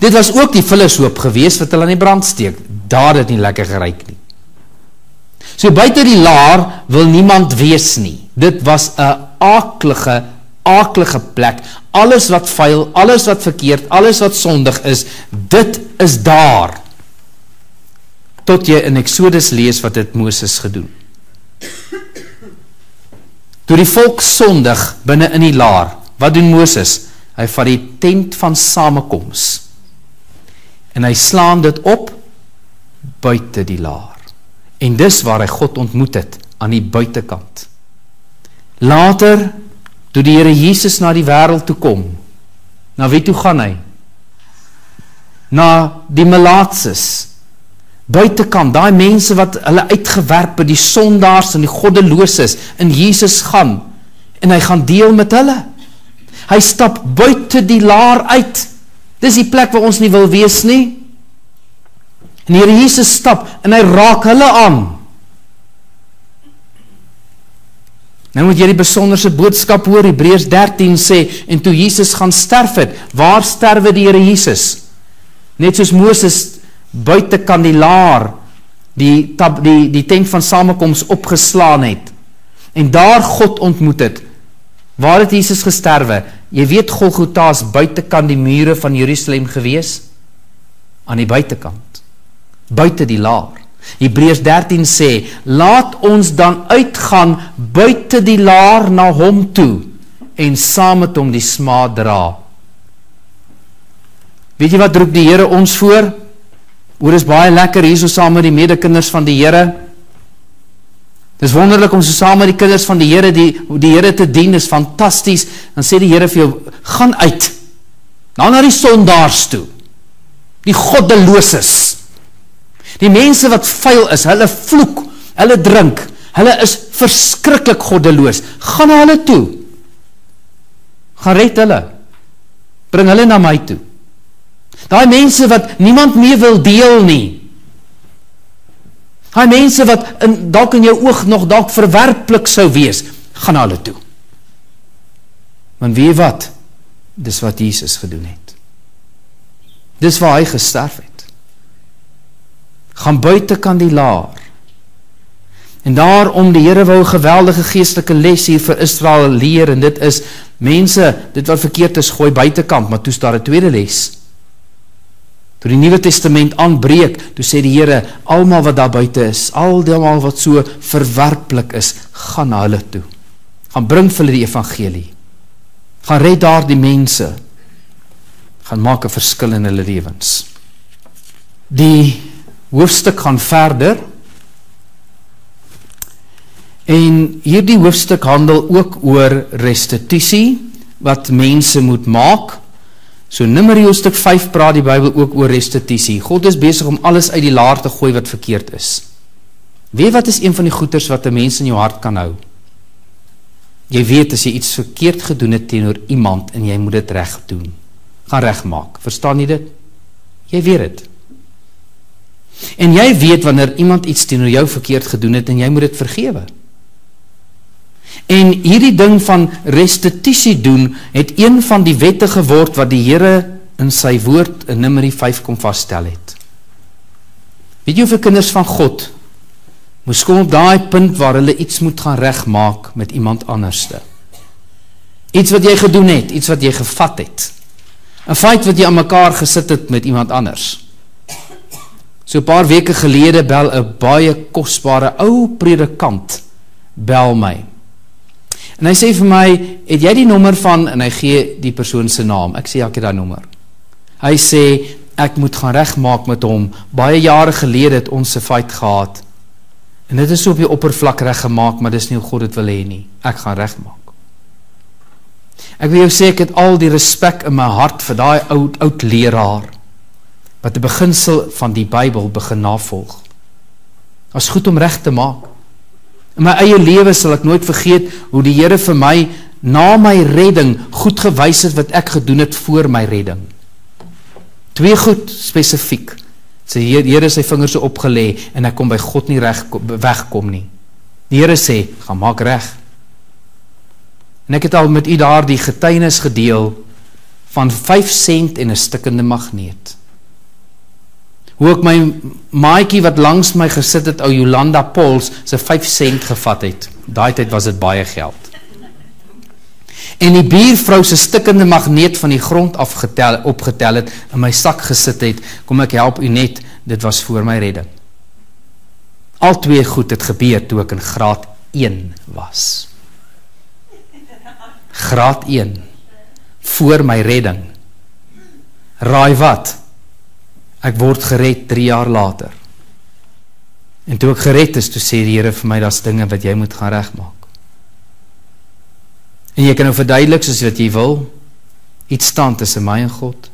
Dit was ook die vullishoop gewees wat hulle aan die brand steek. Daar het nie lekker geryk nie. So buite die laar wil niemand wees nie. Dit was 'n aaklige, aaklige plek. Alles wat vuil, alles wat verkeerd, alles wat sondig is, dit is daar. Tot jy in Eksodus lees wat dit Moses gedoen. Toe die volk sondig binne in die laar, wat doen Moses? Hy vat die tent van samekoms en hy slaan dit op buite die laar. En dis waar hy God ontmoet het aan die buitekant. Later toe die Here Jesus na die wêreld toe kom, na wie toe gaan hy? Na die melaatses. Buitekant, daai mense wat hulle uitgewerp het, die sondaars en die goddeloses in Jesus gaan en hy gaan deel met hulle. Hy stap buite die laar uit Dis die plek waar ons nie wil wees nie. En die Here Jesus stap en hy raak hulle aan. Nou moet jy die besonderse boodskap hoor. Hebreërs 13 sê en toe Jesus gaan sterf het, waar sterwe die Here Jesus? Net soos Moses buite kandelaar die tab, die die tent van samekoms opgeslaan het en daar God ontmoet het. Waar het Jesus gesterwe? Jy weet Golgotha is buitekant die mure van Jerusalem gewees aan die buitekant. Buite die laar. Hebreërs 13 sê: "Laat ons dan uitgaan buite die laar na hom toe en saam met hom die smaad dra." Weet jy wat roep die Here ons voor? Oor is baie lekker hierso saam met die medekinders van die Here. Dis wonderlik om so saam met die kinders van die Here die die Here te dien, is fantasties. Dan sê die Here vir jou, gaan uit. Na na die sondaars toe. Die goddeloses. Die mense wat vuil is, hulle vloek, hulle drink, hulle is verskriklik goddeloos. Gaan na hulle toe. Gaan red hulle. Bring hulle na my toe. Daai mense wat niemand meer wil deel nie. Daai mense wat in dalk in jou oog nog dalk verwerplik sou wees, gaan na hulle toe. Want weet wat? Dis wat Jesus gedoen het. Dis waar hy gesterf het. Gaan buite kan die laar. En daarom die Here wou geweldige geestelike les hier vir Israel leer en dit is mense, dit wat verkeerd is, gooi buitekant, maar toe staan 'n tweede les. Toe die Nuwe Testament aanbreek, toe sê die Here, almal wat daar buite is, almal wat so verwerplik is, gaan na hulle toe. Gaan bring vir hulle die evangelie. Gaan red daardie mense. Gaan maak 'n verskil in hulle lewens. Die hoofstuk gaan verder. En hierdie hoofstuk handel ook oor restituisie wat mense moet maak So Numeri hoofstuk 5 praat die Bybel ook oor restituisie. God is besig om alles uit die laar te gooi wat verkeerd is. Weet wat is een van die goeders wat 'n mens in jou hart kan hou? Jy weet as jy iets verkeerd gedoen het teenoor iemand en jy moet dit reg doen. Gaan regmaak. Verstaan jy dit? Jy weet dit. En jy weet wanneer iemand iets teenoor jou verkeerd gedoen het en jy moet dit vergewe. En hierdie ding van restituisie doen het een van die wette geword wat die Here in sy woord in Numeri 5 kom vasstel het. Weet jy vir kinders van God moes kom op daai punt waar hulle iets moet gaan regmaak met iemand anderste. Iets wat jy gedoen het, iets wat jy gevat het. 'n Feit wat jy aan mekaar gesit het met iemand anders. So paar weke gelede bel 'n baie kosbare ou predikant bel my En hy sê vir my, "Het jy die nommer van?" en hy gee die persoon se naam. Ek sê, "Ja, ek het daai nommer." Hy sê, "Ek moet gaan regmaak met hom. Baie jare gelede het ons 'n fight gehad. En dit is op die oppervlak reggemaak, maar dis nie hoe God dit wil hê nie. Ek gaan regmaak." Ek wil jou sê ek het al die respek in my hart vir daai ou oud leraar wat die beginsel van die Bybel begin navolg. Dit is goed om reg te maak. In my eie lewe sal ek nooit vergeet hoe die Here vir my na my redding goed gewys het wat ek gedoen het voor my redding. Twee goed spesifiek. Sy Here sy vingers so opgelê en ek kom by God nie reg wegkom nie. Die Here sê, "Gaan maak reg." En ek het al met u daardie getuienis gedeel van 5 sent en 'n stikkende magneet hoe ek my maatjie wat langs my gesit het, ou Jolanda Pols, se 5 sent gevat het. Daai tyd was dit baie geld. En die buurvrou se stikkende magneet van die grond af getel opgetel het in my sak gesit het, kom ek help u net, dit was voor my redding. Al twee goed het gebeur toe ek in graad 1 was. Graad 1 voor my redding. Raai wat? Ek word gered 3 jaar later. En toe ek gered is, toe sê die Here vir my daar's dinge wat jy moet gaan regmaak. En jy kan nou verduidelik soos wat jy wil. Iets staan tussen my en God.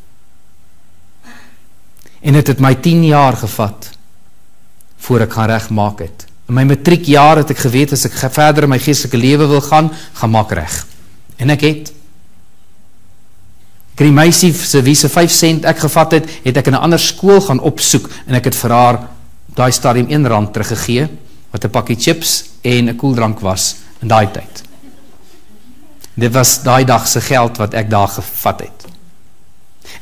En het, het my 10 jaar gevat voor ek gaan regmaak het. In my matriekjaar het ek geweet as ek verder in my geestelike lewe wil gaan, gaan maak reg. En ek het Die meisie se wie se 5 sent ek gevat het, het ek in 'n ander skool gaan opsoek en ek het vir haar daai stadium R1 teruggegee wat 'n pakkie chips en 'n koeldrank was in daai tyd. Dit was daai dag se geld wat ek daar gevat het.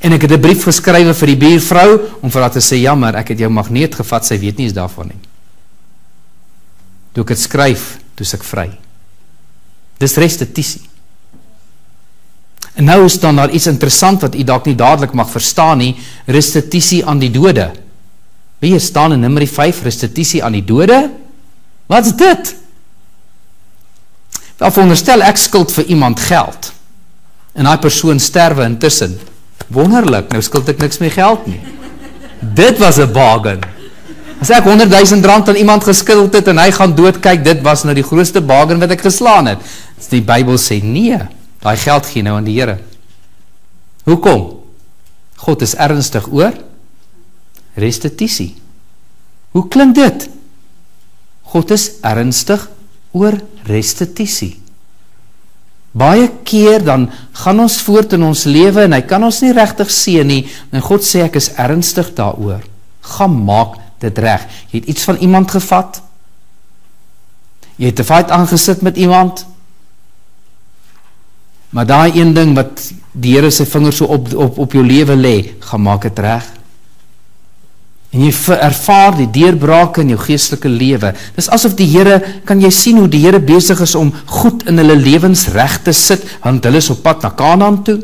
En ek het 'n brief geskrywe vir die buurvrou om vir haar te sê jammer, ek het jou magneet gevat, sy weet nie eens daarvan nie. Toe ek dit skryf, toe ek vry. Dis restituisie. En nou staan daar iets interessant wat u dalk nie dadelik mag verstaan nie, restituisie aan die dode. Wie staan in Numeri 5 restituisie aan die dode? Wat is dit? Wel veronderstel ek skuld vir iemand geld. En daai persoon sterwe intussen. Wonderlik, nou skuld ek niks meer geld nie. Dit was 'n bargain. As ek 100 000 rand aan iemand geskuld het en hy gaan dood, kyk, dit was nou die grootste bargain wat ek geslaan het. Die Bybel sê nee. Daai geld gee nou aan die Here. Hoekom? God is ernstig oor restituisie. Hoe klink dit? God is ernstig oor restituisie. Baie keer dan gaan ons voort in ons lewe en hy kan ons nie regtig sien nie en God sê ek is ernstig daaroor. Gaan maak dit reg. Jy het iets van iemand gevat. Jy het 'n fight aangesit met iemand Maar daai een ding wat die Here sy vinger so op op op jou lewe lê, gaan maak dit reg. En jy ervaar die deurbrake in jou geestelike lewe. Dis asof die Here, kan jy sien hoe die Here besig is om goed in hulle lewens reg te sit, want hulle is op pad na Kanaan toe.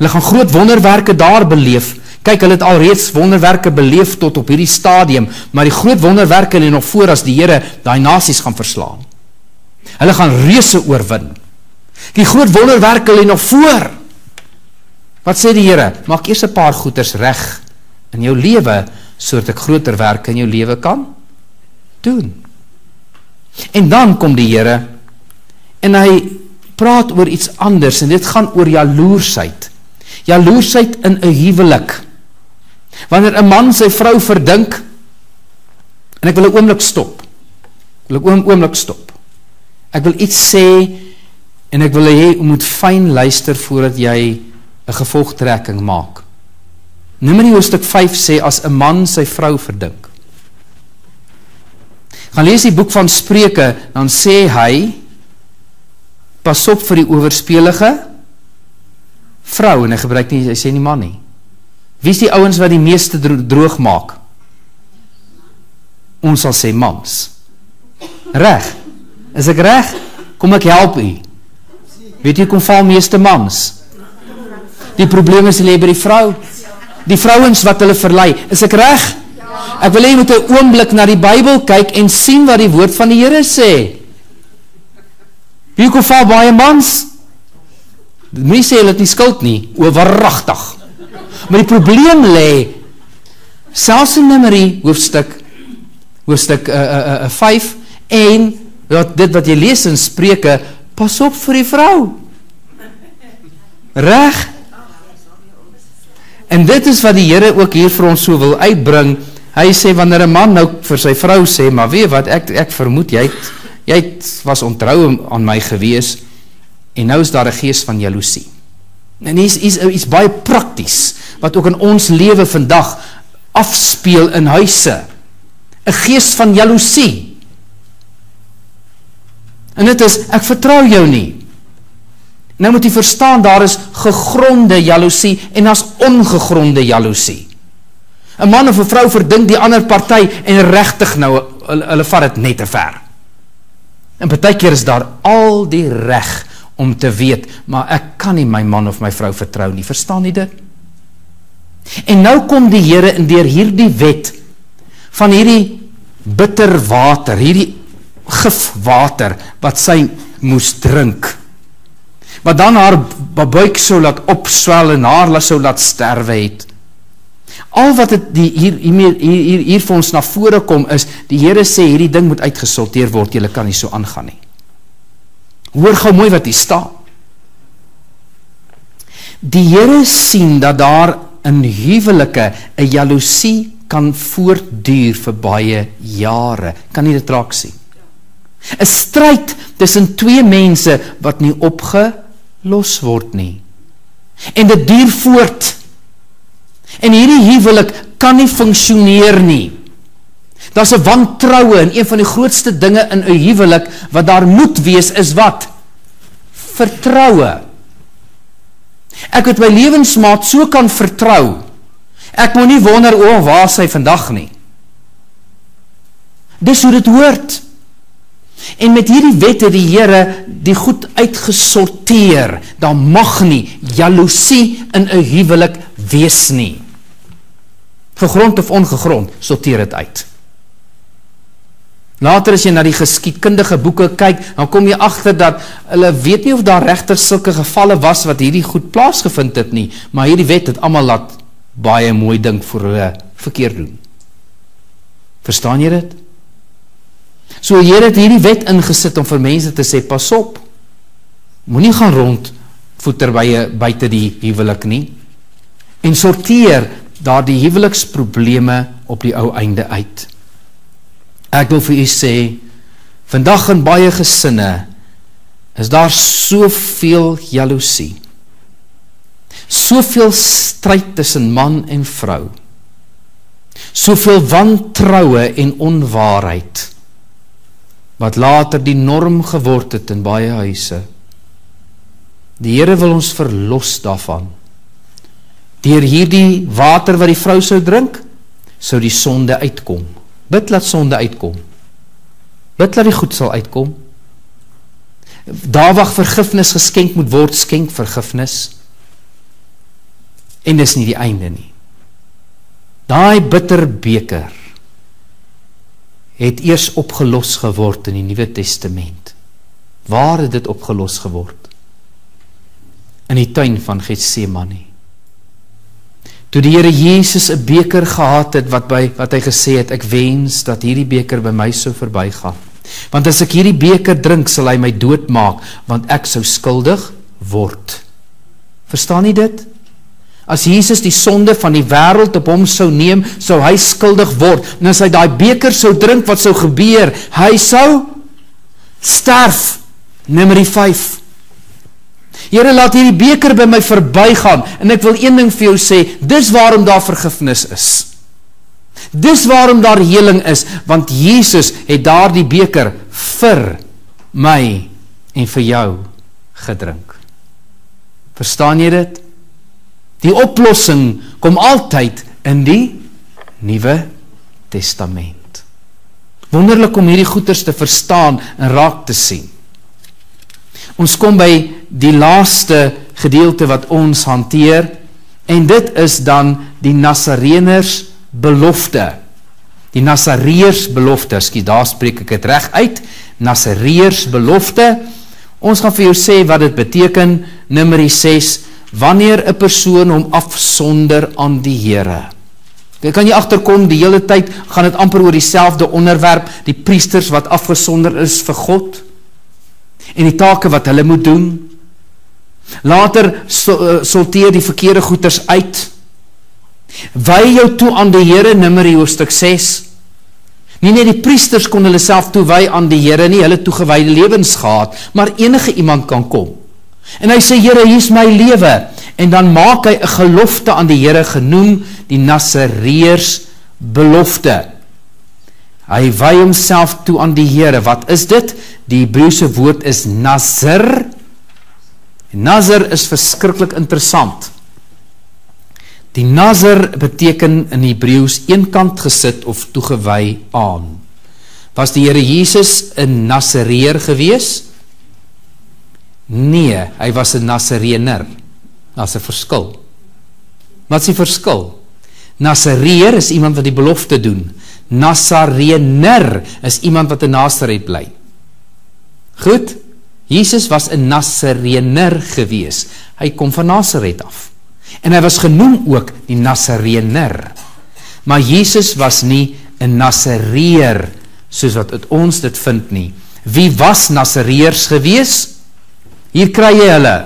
Hulle gaan groot wonderwerke daar beleef. Kyk, hulle het alreeds wonderwerke beleef tot op hierdie stadium, maar die groot wonderwerke lê nog voor as die Here daai nasies gaan verslaan. Hulle gaan reuse oorwin. Die groot wonderwerke lê nog voor. Wat sê die Here? Maak eers 'n paar goeders reg in jou lewe sodat ek groter werke in jou lewe kan doen. En dan kom die Here en hy praat oor iets anders en dit gaan oor jaloersheid. Jaloersheid in 'n huwelik. Wanneer 'n man sy vrou verdink en ek wil 'n oomblik stop. Wil ek 'n oomblik stop. Ek wil iets sê en ek wil hê jy moet fyn luister voordat jy 'n gevolgtrekking maak. Numeri hoofstuk 5 sê as 'n man sy vrou verdink. Gaan lees die boek van Spreuke, dan sê hy pas op vir die oorspelige vrou en hy gebruik nie hy sê nie man nie. Wie is die ouens wat die meeste droog maak? Ons sal sê mans. Reg. Is ek reg? Kom ek help u. Weet jy kom val meeste mans? Die probleem is lê by die vrou. Die vrouens wat hulle verlei. Is ek reg? Ek wil hê jy moet 'n oomblik na die Bybel kyk en sien wat die woord van die Here sê. Wie kom val baie mans? Moenie sê hulle het nie skuld nie. O, waaragtig. Maar die probleem lê selfs in Numeri hoofstuk hoofstuk uh uh uh 5 en wat dit wat jy lees in Spreuke, pas op vir die vrou. Reg? En dit is wat die Here ook hier vir ons so wil uitbring. Hy sê wanneer 'n man nou vir sy vrou sê, maar weet wat ek ek vermoed jy het, jy het, was ontrou aan my gewees en nou is daar 'n gees van jaloesie. En hier's is iets baie prakties wat ook in ons lewe vandag afspeel in huise. 'n Gees van jaloesie. En dit is ek vertrou jou nie. Nou moet jy verstaan daar is gegronde jaloesie en daar's ongegronde jaloesie. 'n Man of 'n vrou verdink die ander party en regtig nou hulle, hulle vat dit net te ver. En baie keer is daar al die reg om te weet, maar ek kan nie my man of my vrou vertrou nie. Verstaan jy dit? En nou kom die Here in deur hierdie wet van hierdie bitter water, hierdie gifwater wat sy moes drink. Wat dan haar buik sou laat opswel en haar sou laat sterwe het. Al wat dit die hier hier hier hier vir ons na vore kom is die Here sê hierdie ding moet uitgesorteer word. Jy kan nie so aangaan nie. Hoor gou mooi wat hier staan. Die Here sien dat daar in huwelike 'n jaloesie kan voortduur vir baie jare. Kan jy dit raak sien? 'n Stryd tussen twee mense wat nie opgelos word nie. En dit duur voort. En hierdie huwelik kan nie funksioneer nie. Daar's 'n wantroue en een van die grootste dinge in 'n huwelik wat daar moet wees is wat? Vertroue. Ek het my lewensmaat so kan vertrou. Ek moet nie wonder o, waar sy vandag nie. Dis hoe dit hoort. En met hierdie wette die Here die goed uitgesorteer. Daar mag nie jaloesie in 'n huwelik wees nie. Gegrond of ongegrond, sorteer dit uit. Later as jy na die geskiedkundige boeke kyk, dan kom jy agter dat hulle weet nie of daar regtig sulke gevalle was wat hierdie goed plaasgevind het nie, maar hierdie wet het almal laat baie mooi dink vir hulle verkeerd doen. Verstaan jy dit? So jy het hierdie wet ingesit om vir mense te sê pas op. Moenie gaan rond voeter by buite die huwelik nie. En sorteer daardie huweliksprobleme op die ou einde uit. Ek wil vir u sê vandag in baie gesinne is daar soveel jaloesie. Soveel stryd tussen man en vrou. Soveel wantroue en onwaarheid wat later die norm geword het in baie huise. Die Here wil ons verlos daarvan. Deur hierdie water wat die vrou sou drink, sou die sonde uitkom. Bid laat sonde uitkom. Bid laat die goed sal uitkom. Daar wag vergifnis geskenk moet word, skenk vergifnis. En dis nie die einde nie. Daai bitter beker het eers opgelos geword in die Nuwe Testament. Waar het dit opgelos geword? In die tuin van Getsemane. Toe die Here Jesus 'n beker gehad het wat by wat hy gesê het ek wens dat hierdie beker by my sou verbygaan. Want as ek hierdie beker drink sal hy my doodmaak want ek sou skuldig word. Verstaan jy dit? As Jesus die sonde van die wêreld op hom sou neem, sou hy skuldig word. En as hy daai beker sou drink, wat sou gebeur? Hy sou sterf. Nommer 5. Here laat hierdie beker by my verbygaan en ek wil een ding vir jou sê, dis waarom daar vergifnis is. Dis waarom daar heling is, want Jesus het daardie beker vir my en vir jou gedrink. Verstaan jy dit? Die oplossing kom altyd in die Nuwe Testament. Wonderlik om hierdie goeters te verstaan en raak te sien. Ons kom by die laaste gedeelte wat ons hanteer en dit is dan die Nasareners belofte. Die Nasareërs belofte, skielik daar spreek ek dit reg uit. Nasareërs belofte. Ons gaan vir jou sê wat dit beteken. Numeri 6 wanneer 'n persoon hom afsonder aan die Here. Jy kan jy agterkom die hele tyd gaan dit amper oor dieselfde onderwerp, die priesters wat afgesonder is vir God en die take wat hulle moet doen. Later eh, sorteer die verkeerde goeders uit. Wy jou toe aan die Here Numeri hoofstuk 6. Nie net die priesters kon hulle self toewy aan die Here nie, hulle toegewyde lewens gehad, maar enige iemand kan kom. En hy sê Here, hier's my lewe. En dan maak hy 'n gelofte aan die Here genoem die Nasareërs belofte. Hy wy homself toe aan die Here. Wat is dit? Die Hebreëse woord is Nazir. Nazir is verskriklik interessant. Die Nazir beteken in Hebreëus eenkant gesit of toegewy aan. Was die Here Jesus 'n Nasareër geweest? Nee, hy was 'n Nasareëner. Daar's 'n verskil. Wat is die verskil? Nasareër is iemand wat die belofte doen. Nasareëner is iemand wat in Nasaret bly. Goed? Jesus was 'n Nasareëner gewees. Hy kom van Nasaret af. En hy was genoem ook die Nasareëner. Maar Jesus was nie 'n Nasareër soos wat ons dit vind nie. Wie was Nasareërs geweest? Hier kry jy hulle.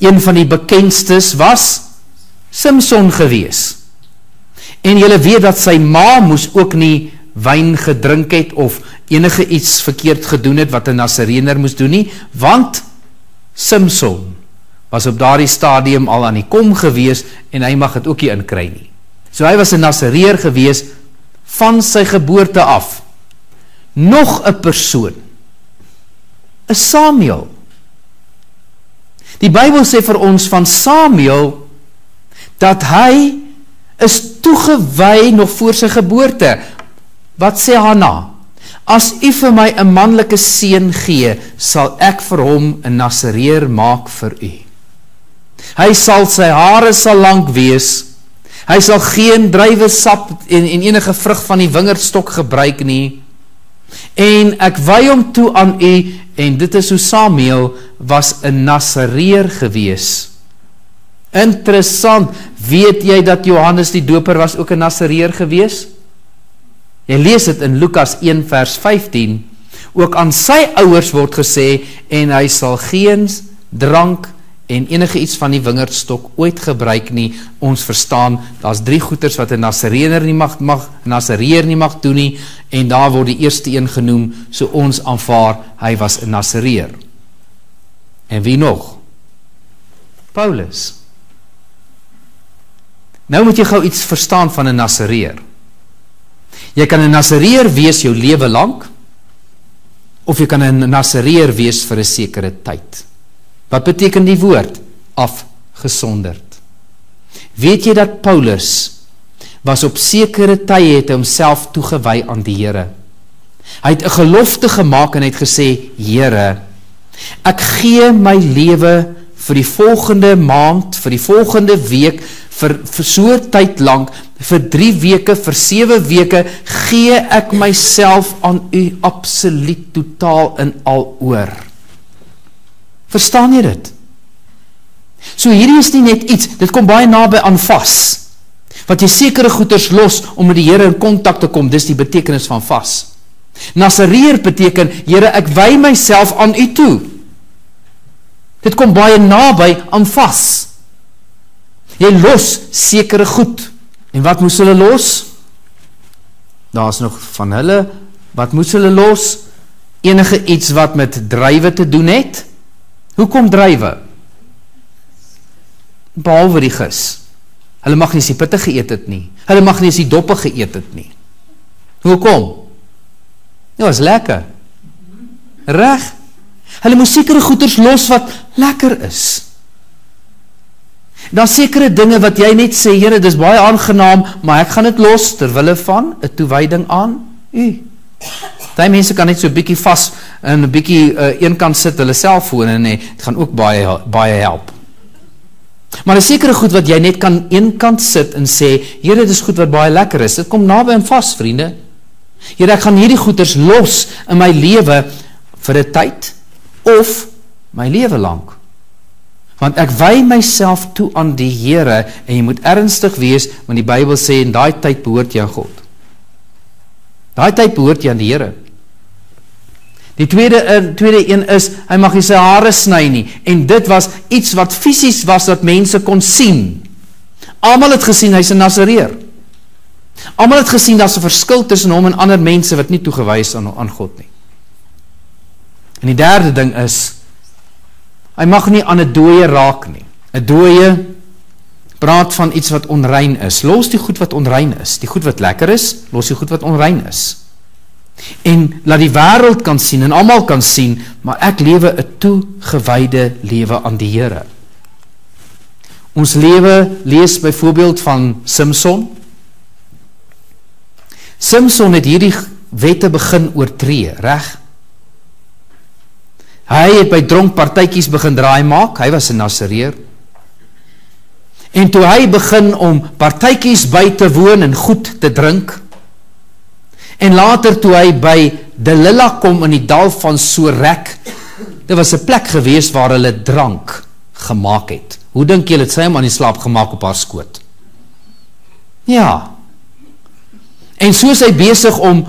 Een van die bekendstes was Samson gewees. En jy weet dat sy ma moes ook nie wyn gedrink het of enige iets verkeerd gedoen het wat 'n Nasareëner moes doen nie, want Samson was op daardie stadium al aan die kom gewees en hy mag dit ook nie inkry nie. So hy was 'n Nasareër gewees van sy geboorte af. Nog 'n persoon is Samuel. Die Bybel sê vir ons van Samuel dat hy is toegewy nog voor sy geboorte. Wat sê Hanna? As u vir my 'n manlike seun gee, sal ek vir hom 'n Nasareer maak vir u. Hy sal sy hare sal lank wees. Hy sal geen druiwe sap en en enige vrug van die wingerdstok gebruik nie. En ek wy hom toe aan u En dit is hoe Samuel was 'n Nasareer gewees. Interessant, weet jy dat Johannes die Doper was ook 'n Nasareer gewees? Jy lees dit in Lukas 1 vers 15. Ook aan sy ouers word gesê en hy sal geen drank en enige iets van die wingerdstok ooit gebruik nie. Ons verstaan, daar's drie goeters wat 'n Nasareëner nie mag mag Nasareer nie mag doen nie en daar word die eerste een genoem, so ons aanvaar hy was 'n Nasareer. En wie nog? Paulus. Nou moet jy gou iets verstaan van 'n Nasareer. Jy kan 'n Nasareer wees jou lewe lank of jy kan 'n Nasareer wees vir 'n sekere tyd. Wat beteken die woord afgesonderd? Weet jy dat Paulus was op sekere tye het homself toegewy aan die Here. Hy het 'n gelofte gemaak en het gesê: "Here, ek gee my lewe vir die volgende maand, vir die volgende week, vir vir so tyd lank, vir 3 weke, vir 7 weke gee ek myself aan U absoluut totaal in al oor." Verstaan jy dit? So hierdie is nie net iets, dit kom baie naby aan vas. Wat jy sekere goeders los om met die Here in kontak te kom, dis die betekenis van vas. Nasareer beteken Here, ek wy myself aan U toe. Dit kom baie naby aan vas. Jy los sekere goed. En wat moes hulle los? Daar's nog van hulle wat moes hulle los? Enige iets wat met drywe te doen het? Hoekom drywe? behalwe die gis. Hulle mag nie die pitte geëet het nie. Hulle mag nie die doppe geëet het nie. Hoekom? Ja, is lekker. Reg. Hulle moet sekere goeders los wat lekker is. Daar sekere dinge wat jy net sê, Here, dis baie aangenaam, maar ek gaan dit los ter wille van 'n toewyding aan U. Daai mense kan net so 'n bietjie vas en bietjie uh, eenkant sit hulle selfone nê. Dit gaan ook baie baie help. Maar 'n sekere goed wat jy net kan eenkant sit en sê, Here, dit is goed wat baie lekker is. Dit kom naby en vas, vriende. Here, ek gaan hierdie goeders los in my lewe vir 'n tyd of my lewe lank. Want ek wy myself toe aan die Here en jy moet ernstig wees want die Bybel sê in daai tyd behoort aan God. Daai tyd behoort jy aan die Here. Die tweede uh, tweede een is hy mag nie sy hare sny nie en dit was iets wat fisies was wat mense kon sien. Almal het gesien hy's 'n Nasareer. Almal het gesien daar's 'n verskil tussen hom en ander mense wat nie toegewys aan aan God nie. En die derde ding is hy mag nie aan 'n dooie raak nie. 'n Dooie praat van iets wat onrein is. Los die goed wat onrein is. Die goed wat lekker is, los die goed wat onrein is en laat die wêreld kan sien en almal kan sien maar ek lewe 'n toegewyde lewe aan die Here. Ons lewe lees byvoorbeeld van Samson. Samson het hierdie wette begin oortree, reg? Hy het by dronk partytjies begin draai maak. Hy was 'n Nasareer. En toe hy begin om partytjies by te woon en goed te drink, En later toe hy by Delilla kom in die dal van Sorek, dit was 'n plek gewees waar hulle drank gemaak het. Hoe dink julle het sy hom aan die slaap gemaak op haar skoot? Ja. En soos hy besig om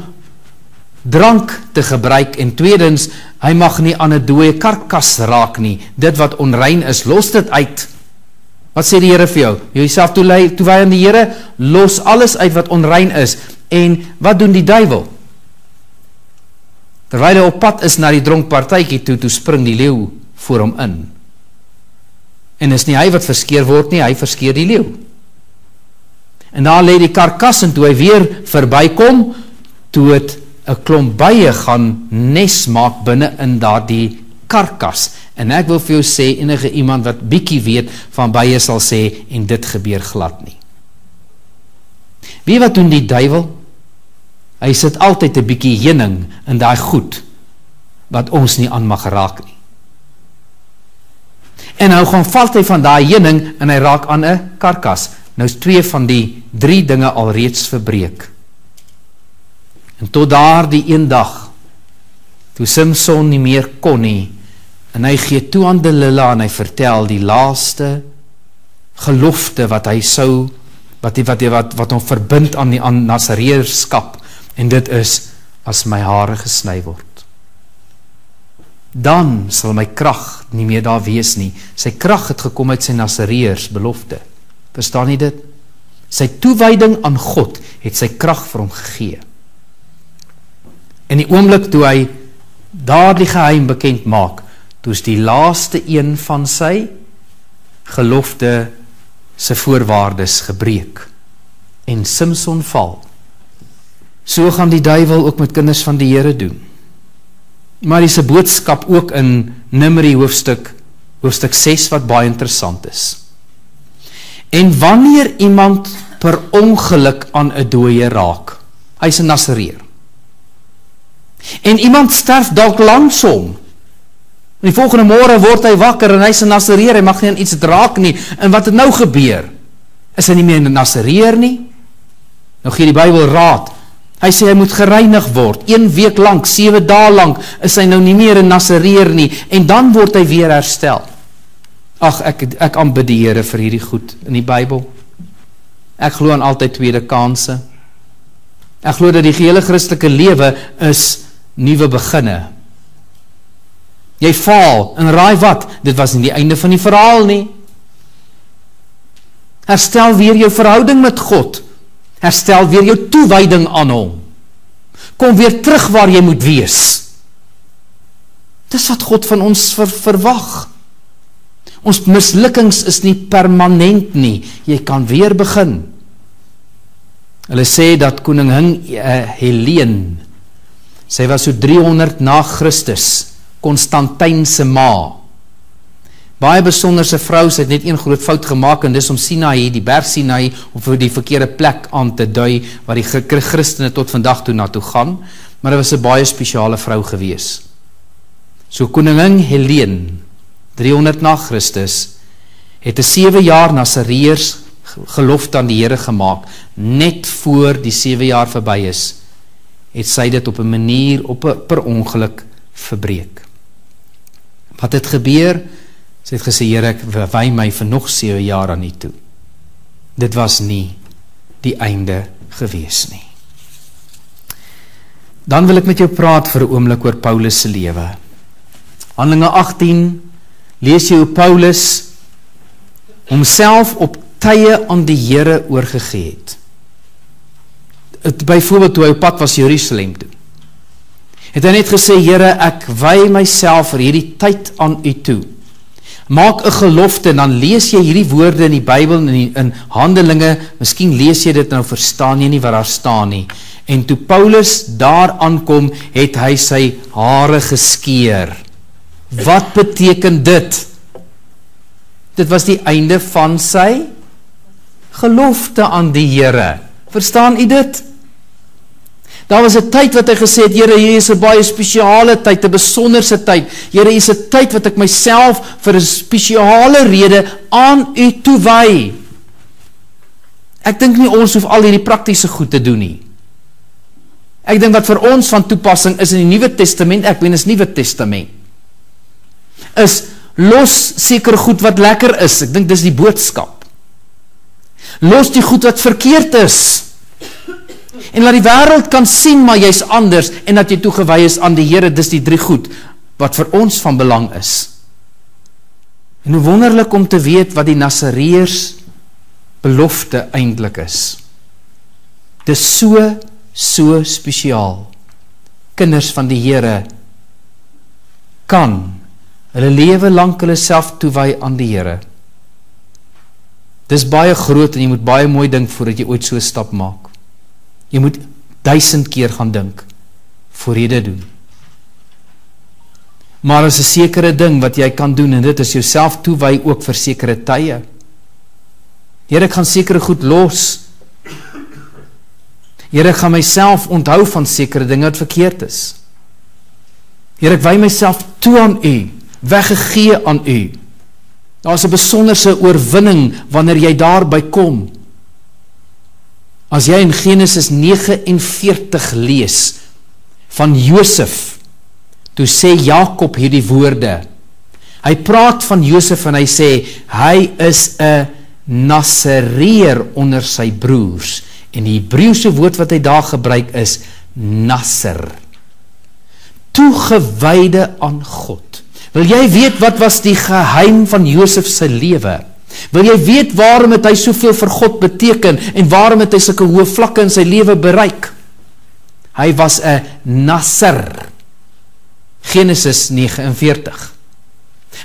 drank te gebruik en tweedens hy mag nie aan 'n dooie karkas raak nie. Dit wat onrein is, los dit uit. Wat sê die Here vir jou? Jy jouself toelei toe wy aan die Here, los alles uit wat onrein is. En wat doen die duiwel? Terwyl hy op pad is na die dronkpartytjie toe, toe spring die leeu voor hom in. En is nie hy wat verskeer word nie, hy verskeer die leeu. En daar lê die karkas en toe hy weer verbykom, toe het 'n klomp bye gaan nes maak binne in daardie karkas. En ek wil vir jou sê enige iemand wat bietjie weet van bye sal sê en dit gebeur glad nie. Wie wat doen die duiwel? Hy sit altyd 'n bietjie heuning in daai goed wat ons nie aan mag raak nie. En nou gaan val hy van daai heuning en hy raak aan 'n karkas. Nou is twee van die drie dinge alreeds verbreek. En tot daardie een dag toe Samson nie meer kon nie en hy gee toe aan Delilah en hy vertel die laaste gelofte wat hy sou wat wat wat wat hom verbind aan die aan Nasareerskap. En dit is as my hare gesny word dan sal my krag nie meer daar wees nie. Sy krag het gekom uit sy Nasareers belofte. Verstaan jy dit? Sy toewyding aan God het sy krag vir hom gegee. In die oomblik toe hy daardie geheim bekend maak toe's die laaste een van sy gelofte se voorwaardes gebreek en Samson val. So gaan die duiwel ook met kinders van die Here doen. Maar dis 'n boodskap ook in Numeri hoofstuk hoofstuk 6 wat baie interessant is. En wanneer iemand per ongeluk aan 'n dooie raak, hy's 'n Nasareer. En iemand sterf dalk langs hom. En die volgende môre word hy wakker en hy's 'n Nasareer, hy mag nie aan iets draak nie. En wat het nou gebeur? Is hy nie meer 'n Nasareer nie? Nou gee die Bybel raad. Hy sê hy moet gereinig word. 1 week lank, 7 dae lank is hy nou nie meer 'n Nasareer nie en dan word hy weer herstel. Ag ek ek aanbid die Here vir hierdie goed in die Bybel. Ek glo aan altyd tweede kansse. Ek glo dat die gehele Christelike lewe is nuwe beginne. Jy faal en raai wat? Dit was nie die einde van die verhaal nie. Herstel weer jou verhouding met God. Herstel weer jou toewyding aan hom. Kom weer terug waar jy moet wees. Dis wat God van ons ver, verwag. Ons mislukkings is nie permanent nie. Jy kan weer begin. Hulle sê dat koningin uh, Helene sy was so 300 na Christus, Konstantin se ma. Baie besonderse vrou, sy het net een groot fout gemaak en dis om Sinai, die berg Sinai, om vir die verkeerde plek aan te dui waar die Christene tot vandag toe na toe gaan, maar dit was 'n baie spesiale vrou gewees. So koningin Helene 300 na Christus het 'n 7 jaar Nasareërs gelofte aan die Here gemaak net voor die 7 jaar verby is het sy dit op 'n manier op 'n per ongeluk verbreek. Wat het gebeur? Sy het gesê Here, ek wy my vir nog 7 jaar aan U toe. Dit was nie die einde gewees nie. Dan wil ek met jou praat vir 'n oomblik oor Paulus se lewe. Handelinge 18 lees jy hoe Paulus homself op tye aan die Here oorgegee. Het byvoorbeeld toe hy op pad was Jerusalem toe. Het hy net gesê Here, ek wy myself vir hierdie tyd aan U toe. Maak 'n gelofte dan lees jy hierdie woorde in die Bybel in die, in Handelinge, miskien lees jy dit nou verstaan jy nie wat daar staan nie. En toe Paulus daar aankom, het hy sy hare geskeur. Wat beteken dit? Dit was die einde van sy gelofte aan die Here. Verstaan u dit? Daar was 'n tyd wat hy gesê het, Here, hier is 'n baie spesiale tyd, 'n besonderse tyd. Here, hier is 'n tyd wat ek myself vir 'n spesiale rede aan U toewy. Ek dink nie ons hoef al hierdie praktiese goed te doen nie. Ek dink wat vir ons van toepassing is in die Nuwe Testament, ek meen is Nuwe Testament. Is los seker goed wat lekker is. Ek dink dis die boodskap. Los die goed wat verkeerd is. En laat die wêreld kan sien maar jy's anders en dat jy toegewy is aan die Here, dis die drie goed wat vir ons van belang is. En hoe wonderlik om te weet wat die Nasareërs belofte eintlik is. Dis so so spesiaal. Kinders van die Here kan hulle lewe lank hulle self toewy aan die Here. Dis baie groot en jy moet baie mooi dink voordat jy ooit so stap maak. Jy moet duisend keer gaan dink voor jy dit doen. Maar as 'n sekere ding wat jy kan doen en dit is jouself toewy ook vir sekere tye. Here, ek gaan sekere goed los. Here, ek gaan myself onthou van sekere dinge wat verkeerd is. Here, ek wy myself toe aan U, weggegee aan U. Daar's 'n besonderse oorwinning wanneer jy daarby kom. As jy in Genesis 49 lees van Josef, toe sê Jakob hierdie woorde. Hy praat van Josef en hy sê hy is 'n Nasareer onder sy broers en die Hebreëse woord wat hy daar gebruik is Nasser. Toegewyde aan God. Wil jy weet wat was die geheim van Josef se lewe? Wil jy weet waarom het hy soveel vir God beteken en waarom het hy sulke hoë vlakke in sy lewe bereik? Hy was 'n Nasser. Genesis 49.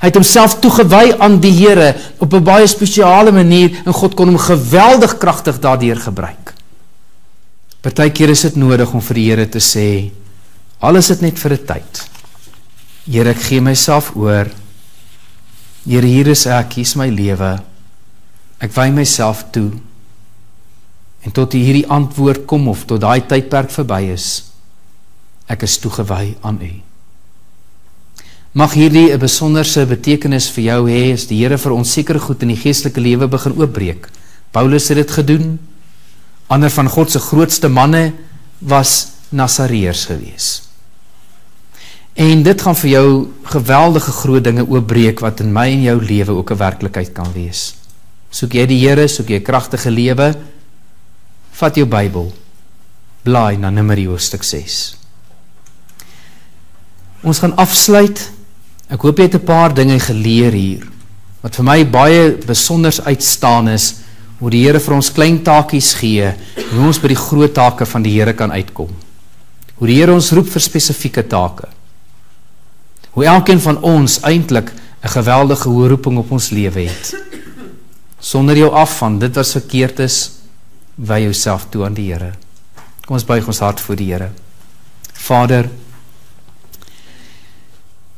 Hy het homself toegewy aan die Here op 'n baie spesiale manier en God kon hom geweldig kragtig daardeur gebruik. Partykeer is dit nodig om vir die Here te sê alles is net vir 'n tyd. Here, ek gee myself oor. Here, hier is ek, hier is my lewe. Ek wy myself toe. En tot hierdie antwoord kom of tot daai tydperk verby is, ek is toegewy aan U. Mag hierdie 'n besonderse betekenis vir jou hê as die Here vir ons seker goed in die geestelike lewe begin oopbreek. Paulus het dit gedoen. Ander van God se grootste manne was Nasareërs gewees. En dit gaan vir jou geweldige groot dinge oopbreek wat in my en jou lewe ook 'n werklikheid kan wees. Soek jy die Here, soek jy 'n kragtige lewe, vat jou Bybel. Blaai na Numeri hoofstuk 6. Ons gaan afsluit. Ek hoop jy het 'n paar dinge geleer hier wat vir my baie besonder uitstaan is hoe die Here vir ons klein taakies gee hoe ons by die groot take van die Here kan uitkom. Hoe die Here ons roep vir spesifieke take hoe elkeen van ons eintlik 'n geweldige roeping op ons lewe het. Sonder jou af van dit wat verkeerd is, wy jouself toe aan die Here. Kom ons buig ons hart voor die Here. Vader,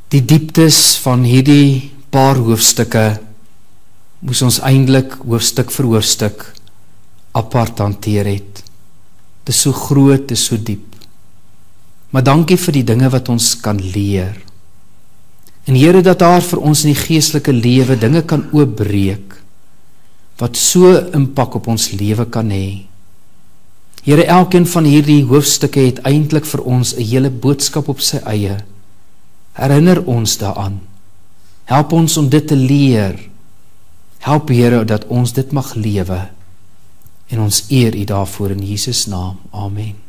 die dieptes van hierdie paar hoofstukke moes ons eintlik hoofstuk vir hoofstuk apart hanteer het. Dit is so groot, dit is so diep. Maar dankie vir die dinge wat ons kan leer. En Here dat daar vir ons in die geestelike lewe dinge kan oopbreek wat so impak op ons lewe kan hê. Here elkeen van hierdie hoofstukke het eintlik vir ons 'n hele boodskap op sy eie. Herinner ons daaraan. Help ons om dit te leer. Help Here dat ons dit mag lewe. En ons eer U daarvoor in Jesus naam. Amen.